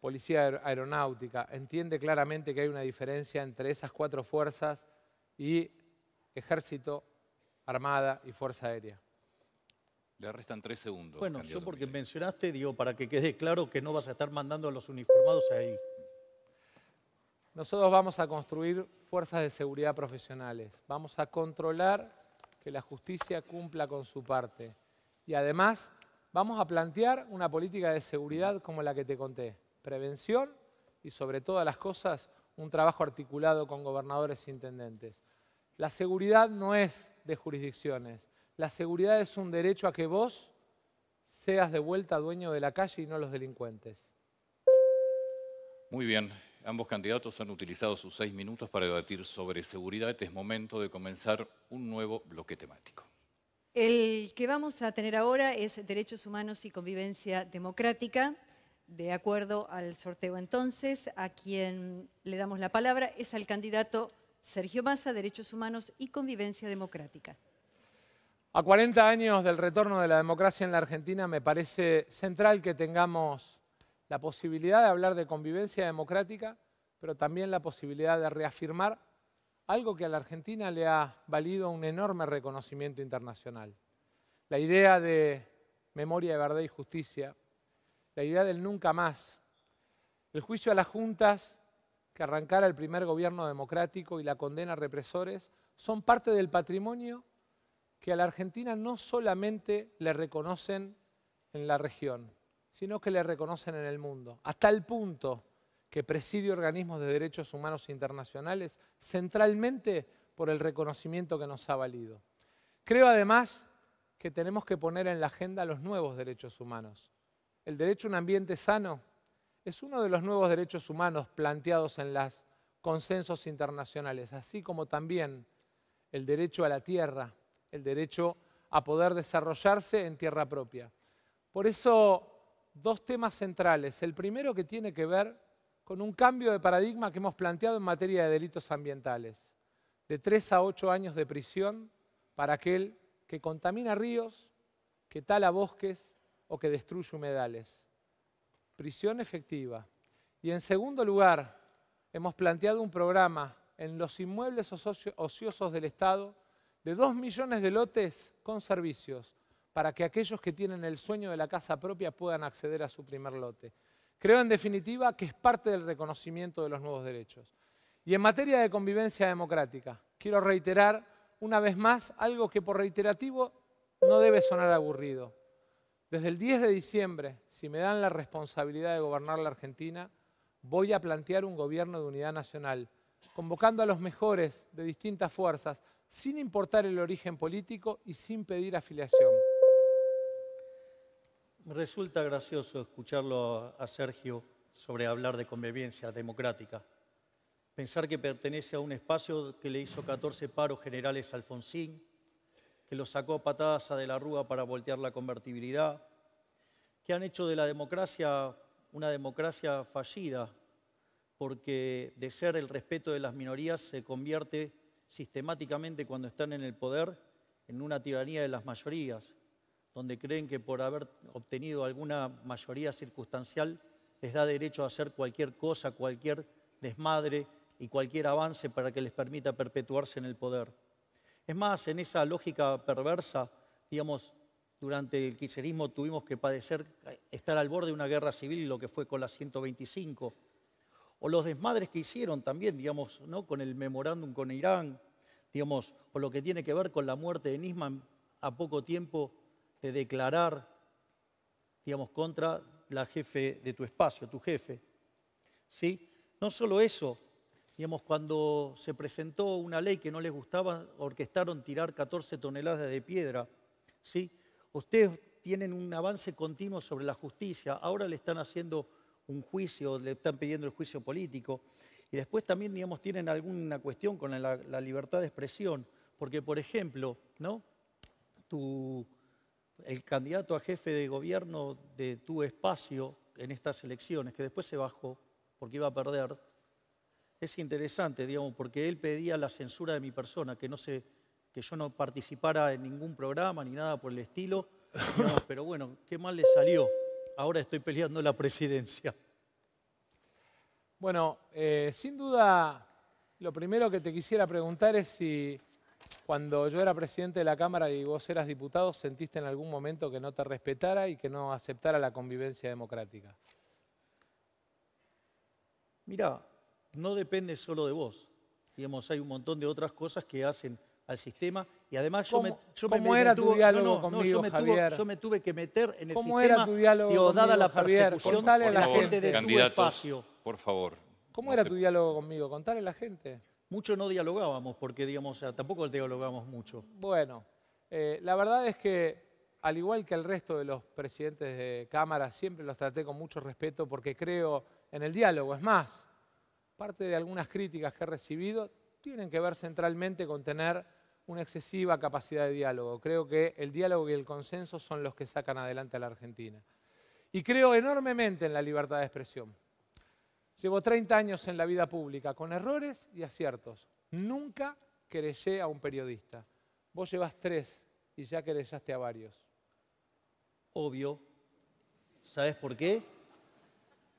Speaker 4: policía aeronáutica, entiende claramente que hay una diferencia entre esas cuatro fuerzas y ejército, armada y fuerza aérea.
Speaker 6: Le restan tres segundos.
Speaker 5: Bueno, yo porque mencionaste, digo, para que quede claro que no vas a estar mandando a los uniformados ahí.
Speaker 4: Nosotros vamos a construir fuerzas de seguridad profesionales. Vamos a controlar que la justicia cumpla con su parte. Y además vamos a plantear una política de seguridad como la que te conté. Prevención y sobre todas las cosas un trabajo articulado con gobernadores e intendentes. La seguridad no es de jurisdicciones. La seguridad es un derecho a que vos seas de vuelta dueño de la calle y no los delincuentes.
Speaker 6: Muy bien. Ambos candidatos han utilizado sus seis minutos para debatir sobre seguridad. Es momento de comenzar un nuevo bloque temático.
Speaker 7: El que vamos a tener ahora es Derechos Humanos y Convivencia Democrática. De acuerdo al sorteo entonces, a quien le damos la palabra es al candidato Sergio Massa, Derechos Humanos y Convivencia Democrática.
Speaker 4: A 40 años del retorno de la democracia en la Argentina me parece central que tengamos la posibilidad de hablar de convivencia democrática, pero también la posibilidad de reafirmar algo que a la Argentina le ha valido un enorme reconocimiento internacional. La idea de memoria de verdad y justicia, la idea del nunca más, el juicio a las juntas que arrancara el primer gobierno democrático y la condena a represores, son parte del patrimonio que a la Argentina no solamente le reconocen en la región, sino que le reconocen en el mundo, hasta el punto que preside organismos de derechos humanos internacionales centralmente por el reconocimiento que nos ha valido. Creo además que tenemos que poner en la agenda los nuevos derechos humanos. El derecho a un ambiente sano es uno de los nuevos derechos humanos planteados en los consensos internacionales, así como también el derecho a la tierra, el derecho a poder desarrollarse en tierra propia. Por eso, dos temas centrales. El primero que tiene que ver con un cambio de paradigma que hemos planteado en materia de delitos ambientales, de tres a ocho años de prisión para aquel que contamina ríos, que tala bosques o que destruye humedales prisión efectiva. Y en segundo lugar, hemos planteado un programa en los inmuebles ociosos del Estado de dos millones de lotes con servicios para que aquellos que tienen el sueño de la casa propia puedan acceder a su primer lote. Creo en definitiva que es parte del reconocimiento de los nuevos derechos. Y en materia de convivencia democrática, quiero reiterar una vez más algo que por reiterativo no debe sonar aburrido. Desde el 10 de diciembre, si me dan la responsabilidad de gobernar la Argentina, voy a plantear un gobierno de unidad nacional, convocando a los mejores de distintas fuerzas, sin importar el origen político y sin pedir afiliación.
Speaker 5: Resulta gracioso escucharlo a Sergio sobre hablar de convivencia democrática. Pensar que pertenece a un espacio que le hizo 14 paros generales a Alfonsín, que lo sacó a patadas a De la Rúa para voltear la convertibilidad, que han hecho de la democracia una democracia fallida, porque de ser el respeto de las minorías se convierte sistemáticamente cuando están en el poder en una tiranía de las mayorías, donde creen que por haber obtenido alguna mayoría circunstancial les da derecho a hacer cualquier cosa, cualquier desmadre y cualquier avance para que les permita perpetuarse en el poder. Es más, en esa lógica perversa, digamos, durante el kirchnerismo tuvimos que padecer estar al borde de una guerra civil, lo que fue con la 125, o los desmadres que hicieron también, digamos, ¿no? con el memorándum con Irán, digamos, o lo que tiene que ver con la muerte de Nisman a poco tiempo de declarar, digamos, contra la jefe de tu espacio, tu jefe. ¿Sí? No solo eso, digamos, cuando se presentó una ley que no les gustaba, orquestaron tirar 14 toneladas de piedra, ¿sí? Ustedes tienen un avance continuo sobre la justicia, ahora le están haciendo un juicio, le están pidiendo el juicio político, y después también, digamos, tienen alguna cuestión con la, libertad de expresión, porque, por ejemplo, ¿no? Tu, el candidato a jefe de gobierno de tu espacio en estas elecciones, que después se bajó porque iba a perder, es interesante, digamos, porque él pedía la censura de mi persona, que, no se, que yo no participara en ningún programa ni nada por el estilo, pero bueno, qué mal le salió. Ahora estoy peleando la presidencia.
Speaker 4: Bueno, eh, sin duda, lo primero que te quisiera preguntar es si cuando yo era presidente de la Cámara y vos eras diputado, sentiste en algún momento que no te respetara y que no aceptara la convivencia democrática.
Speaker 5: Mira, no depende solo de vos. Digamos, hay un montón de otras cosas que hacen al sistema y además yo me, yo
Speaker 4: ¿cómo era tu diálogo conmigo,
Speaker 5: yo me
Speaker 4: Javier?
Speaker 5: Tuve, yo me tuve que meter en el
Speaker 4: ¿Cómo
Speaker 5: sistema.
Speaker 4: era tu diálogo
Speaker 5: digo,
Speaker 4: conmigo,
Speaker 5: dada la
Speaker 4: Javier?
Speaker 5: persecución
Speaker 4: Contale a la gente.
Speaker 5: de tu espacio.
Speaker 6: por favor.
Speaker 4: ¿Cómo
Speaker 6: no
Speaker 4: era
Speaker 6: se-
Speaker 4: tu diálogo conmigo? Contale a la gente.
Speaker 5: Mucho no dialogábamos porque, digamos, tampoco dialogábamos mucho.
Speaker 4: Bueno, eh, la verdad es que al igual que el resto de los presidentes de Cámara, siempre los traté con mucho respeto porque creo en el diálogo. Es más, parte de algunas críticas que he recibido tienen que ver centralmente con tener una excesiva capacidad de diálogo. Creo que el diálogo y el consenso son los que sacan adelante a la Argentina. Y creo enormemente en la libertad de expresión. Llevo 30 años en la vida pública, con errores y aciertos. Nunca querellé a un periodista. Vos llevas tres y ya querellaste a varios.
Speaker 5: Obvio. ¿Sabes por qué?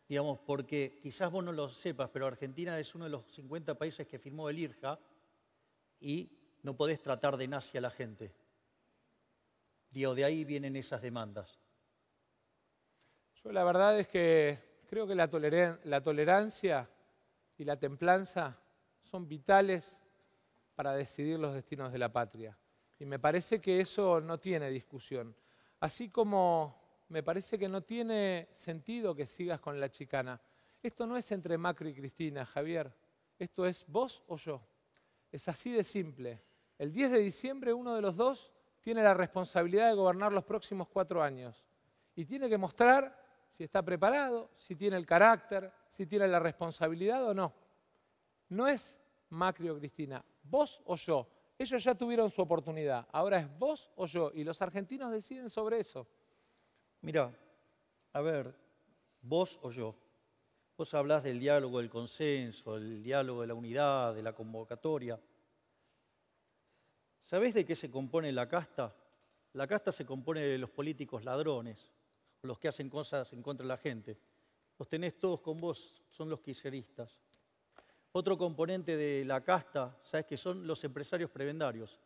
Speaker 5: Digamos, porque quizás vos no lo sepas, pero Argentina es uno de los 50 países que firmó el IRJA y no podés tratar de nazi a la gente. Digo, de ahí vienen esas demandas.
Speaker 4: Yo la verdad es que creo que la, tolera- la tolerancia y la templanza son vitales para decidir los destinos de la patria. Y me parece que eso no tiene discusión. Así como me parece que no tiene sentido que sigas con la chicana. Esto no es entre Macri y Cristina, Javier. Esto es vos o yo. Es así de simple. El 10 de diciembre uno de los dos tiene la responsabilidad de gobernar los próximos cuatro años. Y tiene que mostrar si está preparado, si tiene el carácter, si tiene la responsabilidad o no. No es Macri o Cristina, vos o yo. Ellos ya tuvieron su oportunidad, ahora es vos o yo. Y los argentinos deciden sobre eso.
Speaker 5: Mira, a ver, vos o yo, vos hablás del diálogo, del consenso, del diálogo de la unidad, de la convocatoria. ¿Sabés de qué se compone la casta? La casta se compone de los políticos ladrones, los que hacen cosas en contra de la gente. Los tenés todos con vos, son los quiseristas. Otro componente de la casta, ¿sabes que son los empresarios prebendarios?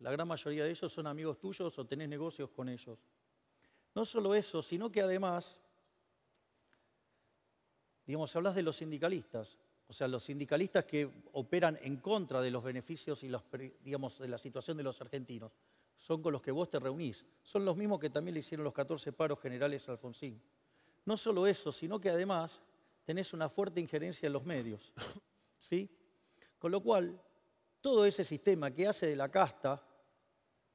Speaker 5: La gran mayoría de ellos son amigos tuyos o tenés negocios con ellos. No solo eso, sino que además, digamos, hablas de los sindicalistas. o sea, los sindicalistas que operan en contra de los beneficios y los, digamos, de la situación de los argentinos, son con los que vos te reunís. Son los mismos que también le hicieron los 14 paros generales a Alfonsín. No solo eso, sino que además tenés una fuerte injerencia en los medios. ¿sí? Con lo cual, todo ese sistema que hace de la casta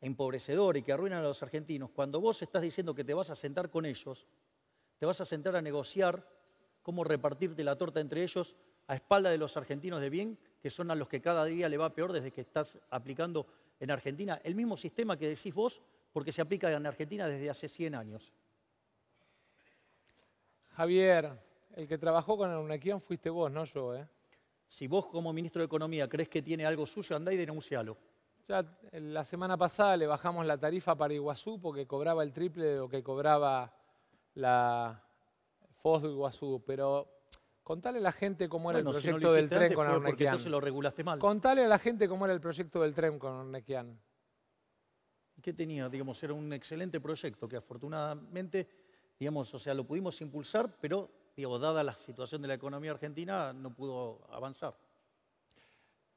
Speaker 5: empobrecedor y que arruina a los argentinos, cuando vos estás diciendo que te vas a sentar con ellos, te vas a sentar a negociar cómo repartirte la torta entre ellos a espalda de los argentinos de bien, que son a los que cada día le va peor desde que estás aplicando en Argentina el mismo sistema que decís vos, porque se aplica en Argentina desde hace 100 años.
Speaker 4: Javier, el que trabajó con el UNEQUIAN fuiste vos, no yo, ¿eh?
Speaker 5: Si vos como ministro de Economía crees que tiene algo suyo, andá y denuncialo.
Speaker 4: Ya la semana pasada le bajamos la tarifa para Iguazú porque cobraba el triple de lo que cobraba la FOS de Iguazú, pero contale a la gente cómo era el proyecto del tren con Arnequian. Porque
Speaker 5: entonces lo regulaste mal.
Speaker 4: Contale a la gente cómo era el proyecto del tren con Arnequian.
Speaker 5: ¿Qué tenía? Digamos, era un excelente proyecto que afortunadamente, digamos, o sea, lo pudimos impulsar, pero, digamos, dada la situación de la economía argentina, no pudo avanzar.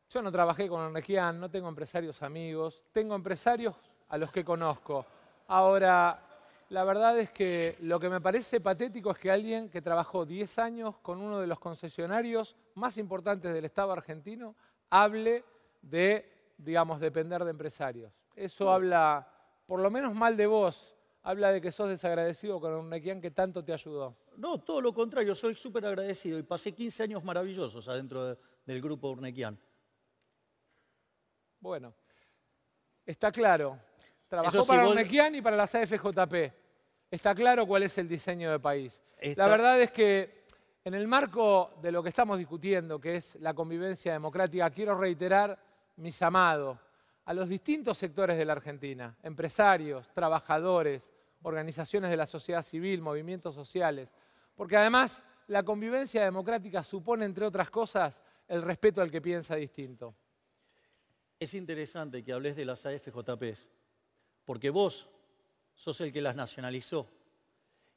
Speaker 4: Yo no trabajé con Arnequian, no tengo empresarios amigos, tengo empresarios a los que conozco. Ahora, la verdad es que lo que me parece patético es que alguien que trabajó 10 años con uno de los concesionarios más importantes del Estado argentino hable de, digamos, depender de empresarios. Eso habla, por lo menos mal de vos, habla de que sos desagradecido con Arnequian que tanto te ayudó.
Speaker 5: No, todo lo contrario, soy súper agradecido y pasé 15 años maravillosos adentro del grupo Urnequian.
Speaker 4: Bueno, está claro. Trabajó para vos... y para la AFJP. Está claro cuál es el diseño de país. La verdad es que en el marco de lo que estamos discutiendo, que es la convivencia democrática, quiero reiterar mi llamado a los distintos sectores de la Argentina, empresarios, trabajadores, organizaciones de la sociedad civil, movimientos sociales, porque además la convivencia democrática supone, entre otras cosas, el respeto al que piensa distinto.
Speaker 5: Es interesante que hables de las AFJPs, porque vos sos el que las nacionalizó.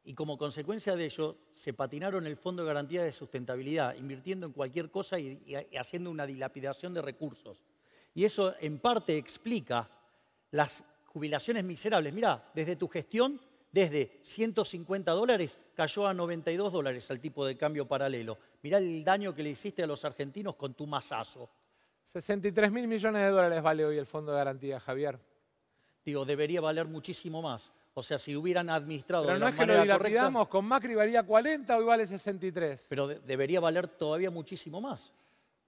Speaker 5: Y como consecuencia de ello, se patinaron el Fondo de Garantía de Sustentabilidad, invirtiendo en cualquier cosa y, haciendo una dilapidación de recursos. Y eso en parte explica las jubilaciones miserables. Mirá, desde tu gestión, desde 150 dólares cayó a 92 dólares al tipo de cambio paralelo. Mirá el daño que le hiciste a los argentinos con tu masazo.
Speaker 4: 63 mil millones de dólares vale hoy el Fondo de Garantía, Javier.
Speaker 5: Digo, debería valer muchísimo más. O sea, si hubieran administrado
Speaker 4: Pero no es que lo dilapidamos, con Macri valía 40, hoy vale 63.
Speaker 5: Pero debería valer todavía muchísimo más.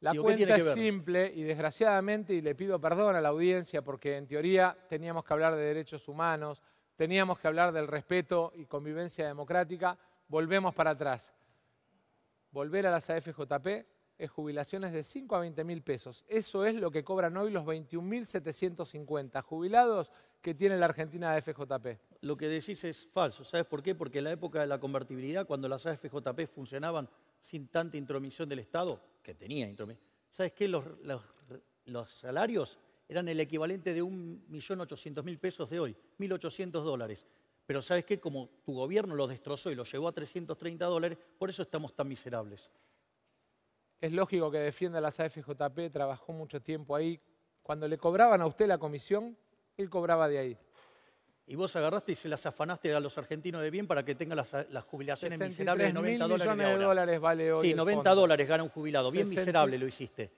Speaker 4: La cuenta es simple y desgraciadamente, y le pido perdón a la audiencia porque en teoría teníamos que hablar de derechos humanos, teníamos que hablar del respeto y convivencia democrática, volvemos para atrás. Volver a las AFJP es jubilaciones de 5 a 20 mil pesos. Eso es lo que cobran hoy los 21.750 jubilados que tiene la Argentina de FJP.
Speaker 5: Lo que decís es falso. ¿Sabes por qué? Porque en la época de la convertibilidad, cuando las AFJP funcionaban sin tanta intromisión del Estado, que tenía intromisión, ¿sabes qué? Los, los, salarios eran el equivalente de 1.800.000 pesos de hoy, 1.800 dólares. Pero ¿sabes qué? Como tu gobierno los destrozó y los llevó a 330 dólares, por eso estamos tan miserables.
Speaker 4: Es lógico que defienda las AFJP, trabajó mucho tiempo ahí. Cuando le cobraban a usted la comisión, él cobraba de ahí.
Speaker 5: Y vos agarraste y se las afanaste a los argentinos de bien para que tengan las, jubilaciones miserables de 90 dólares.
Speaker 4: millones de, dólares vale hoy.
Speaker 5: Sí, 90 dólares gana un jubilado. Bien miserable lo hiciste.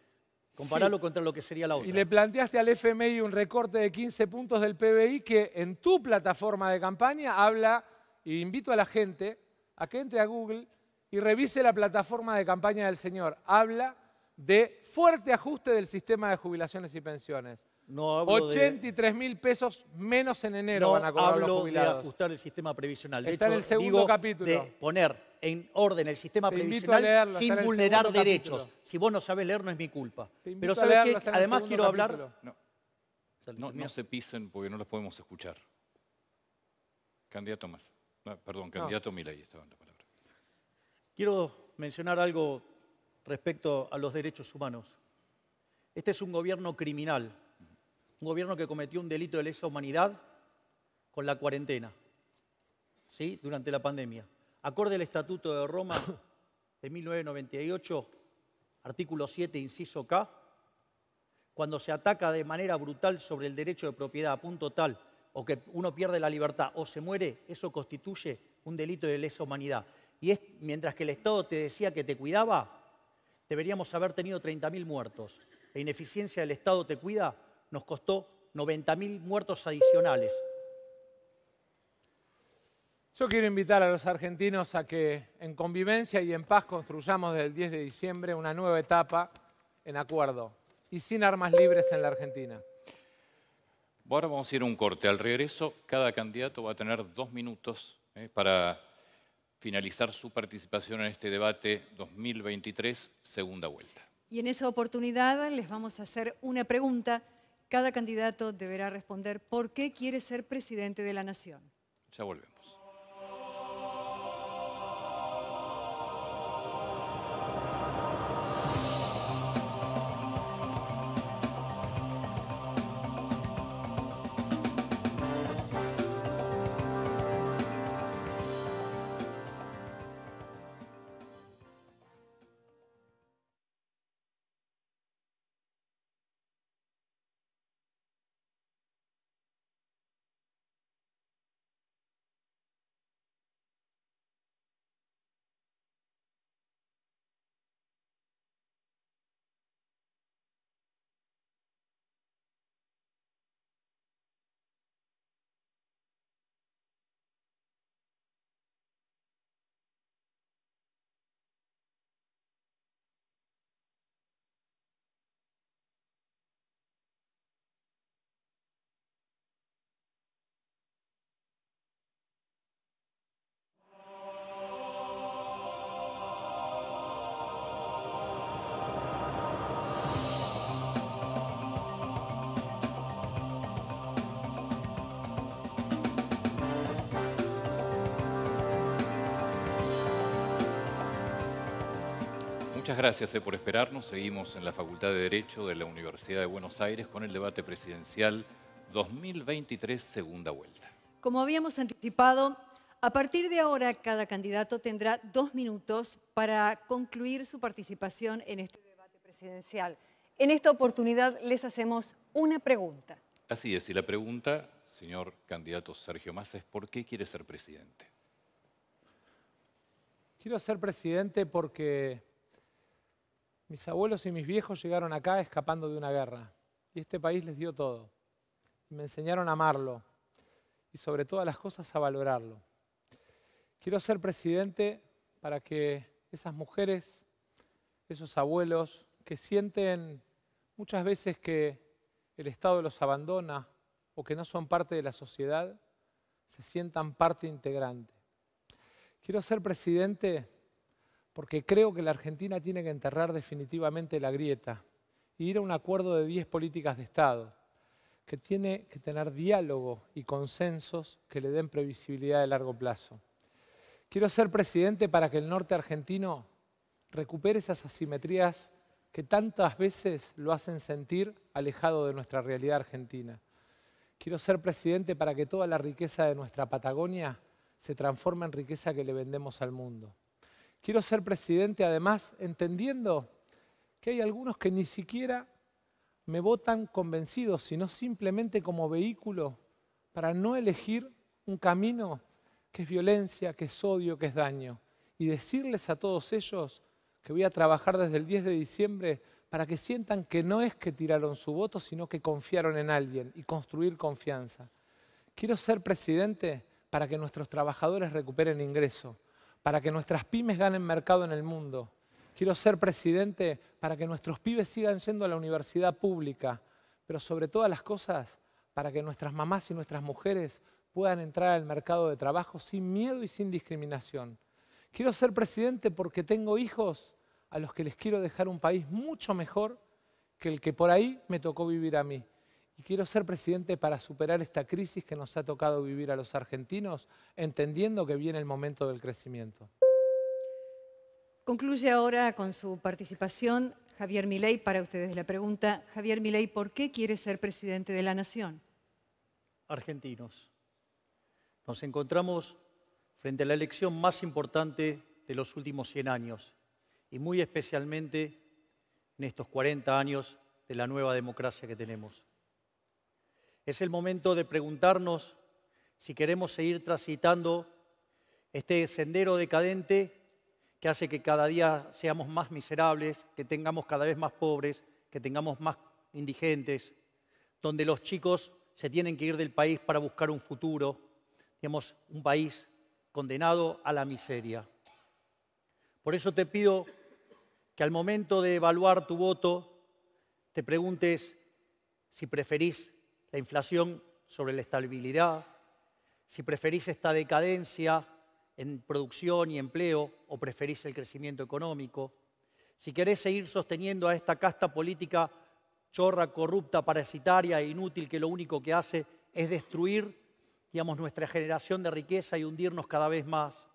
Speaker 5: Comparalo contra lo que sería la otra.
Speaker 4: Y le planteaste al FMI un recorte de 15 puntos del PBI que en tu plataforma de campaña habla, y invito a la gente a que entre a Google y revise la plataforma de campaña del señor. Habla de fuerte ajuste del sistema de jubilaciones y pensiones.
Speaker 5: No
Speaker 4: 83 mil pesos menos en enero van a cobrar
Speaker 5: hablo
Speaker 4: los jubilados.
Speaker 5: de ajustar el sistema previsional.
Speaker 4: Está en el segundo capítulo.
Speaker 5: De poner en orden el sistema previsional sin vulnerar derechos. Si vos no sabés leer, no es mi culpa. Pero ¿sabes qué? Además quiero hablar...
Speaker 6: No. No, se pisen porque no los podemos escuchar. Candidato más. perdón, candidato Milei estaba en la palabra.
Speaker 5: Quiero mencionar algo respecto a los derechos humanos. Este es un gobierno criminal, un gobierno que cometió un delito de lesa humanidad con la cuarentena, ¿sí? durante la pandemia. Acorde al Estatuto de Roma de 1998, artículo 7, inciso K, cuando se ataca de manera brutal sobre el derecho de propiedad a punto tal o que uno pierde la libertad o se muere, eso constituye un delito de lesa humanidad. Y es, mientras que el Estado te decía que te cuidaba, deberíamos haber tenido 30.000 muertos. La ineficiencia del Estado te cuida nos costó 90.000 muertos adicionales.
Speaker 4: Yo quiero invitar a los argentinos a que en convivencia y en paz construyamos desde el 10 de diciembre una nueva etapa en acuerdo y sin armas libres en la Argentina.
Speaker 6: Ahora vamos a ir a un corte. Al regreso, cada candidato va a tener dos minutos eh, para finalizar su participación en este debate 2023, segunda vuelta.
Speaker 7: Y en esa oportunidad les vamos a hacer una pregunta. Cada candidato deberá responder por qué quiere ser presidente de la Nación.
Speaker 6: Ya volvemos. Muchas gracias eh, por esperarnos. Seguimos en la Facultad de Derecho de la Universidad de Buenos Aires con el debate presidencial 2023, segunda vuelta.
Speaker 7: Como habíamos anticipado, a partir de ahora cada candidato tendrá dos minutos para concluir su participación en este debate presidencial. En esta oportunidad les hacemos una pregunta.
Speaker 6: Así es, y la pregunta, señor candidato Sergio Massa, es ¿por qué quiere ser presidente?
Speaker 4: Quiero ser presidente porque mis abuelos y mis viejos llegaron acá escapando de una guerra y este país les dio todo. Me enseñaron a amarlo y sobre todas las cosas a valorarlo. Quiero ser presidente para que esas mujeres, esos abuelos que sienten muchas veces que el Estado los abandona o que no son parte de la sociedad, se sientan parte integrante. Quiero ser presidente porque creo que la Argentina tiene que enterrar definitivamente la grieta y ir a un acuerdo de 10 políticas de Estado, que tiene que tener diálogo y consensos que le den previsibilidad de largo plazo. Quiero ser presidente para que el norte argentino recupere esas asimetrías que tantas veces lo hacen sentir alejado de nuestra realidad argentina. Quiero ser presidente para que toda la riqueza de nuestra Patagonia se transforme en riqueza que le vendemos al mundo. Quiero ser presidente además entendiendo que hay algunos que ni siquiera me votan convencidos, sino simplemente como vehículo para no elegir un camino que es violencia, que es odio, que es daño. Y decirles a todos ellos que voy a trabajar desde el 10 de diciembre para que sientan que no es que tiraron su voto, sino que confiaron en alguien y construir confianza. Quiero ser presidente para que nuestros trabajadores recuperen ingreso, para que nuestras pymes ganen mercado en el mundo. Quiero ser presidente para que nuestros pibes sigan yendo a la universidad pública, pero sobre todas las cosas, para que nuestras mamás y nuestras mujeres puedan entrar al mercado de trabajo sin miedo y sin discriminación. Quiero ser presidente porque tengo hijos a los que les quiero dejar un país mucho mejor que el que por ahí me tocó vivir a mí. Y quiero ser presidente para superar esta crisis que nos ha tocado vivir a los argentinos, entendiendo que viene el momento del crecimiento.
Speaker 7: Concluye ahora con su participación Javier Milei. Para ustedes la pregunta, Javier Milei, ¿por qué quiere ser presidente de la Nación?
Speaker 5: Argentinos, nos encontramos frente a la elección más importante de los últimos 100 años y muy especialmente en estos 40 años de la nueva democracia que tenemos. Es el momento de preguntarnos si queremos seguir transitando este sendero decadente que hace que cada día seamos más miserables, que tengamos cada vez más pobres, que tengamos más indigentes, donde los chicos se tienen que ir del país para buscar un futuro, digamos, un país condenado a la miseria. Por eso te pido que al momento de evaluar tu voto te preguntes si preferís la inflación sobre la estabilidad, si preferís esta decadencia en producción y empleo o preferís el crecimiento económico, si querés seguir sosteniendo a esta casta política chorra, corrupta, parasitaria e inútil que lo único que hace es destruir, digamos, nuestra generación de riqueza y hundirnos cada vez más.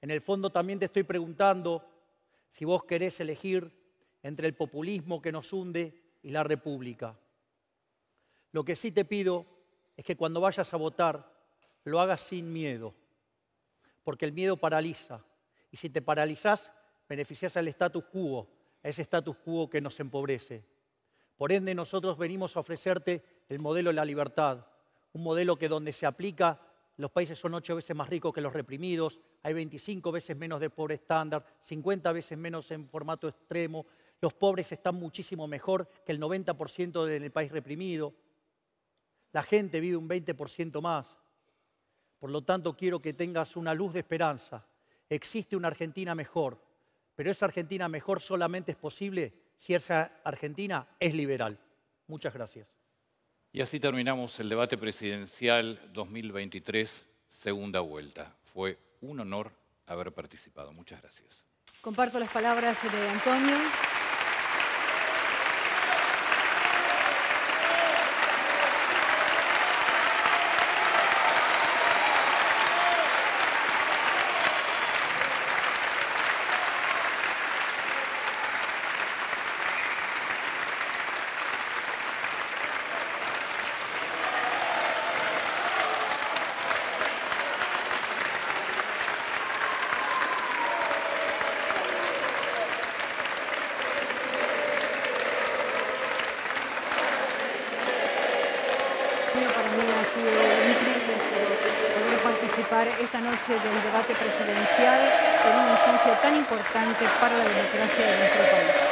Speaker 5: En el fondo también te estoy preguntando si vos querés elegir entre el populismo que nos hunde y la república. Lo que sí te pido es que cuando vayas a votar lo hagas sin miedo, porque el miedo paraliza. Y si te paralizás, beneficias al status quo, a ese status quo que nos empobrece. Por ende, nosotros venimos a ofrecerte el modelo de la libertad, un modelo que donde se aplica, los países son ocho veces más ricos que los reprimidos, hay 25 veces menos de pobre estándar, 50 veces menos en formato extremo, los pobres están muchísimo mejor que el 90% del país reprimido, la gente vive un 20% más. Por lo tanto, quiero que tengas una luz de esperanza. Existe una Argentina mejor, pero esa Argentina mejor solamente es posible si esa Argentina es liberal. Muchas gracias.
Speaker 6: Y así terminamos el debate presidencial 2023, segunda vuelta. Fue un honor haber participado. Muchas gracias.
Speaker 7: Comparto las palabras de Antonio. Para mí ha sido increíble poder participar esta del debate presidencial en una instancia tan importante para la democracia de nuestro país.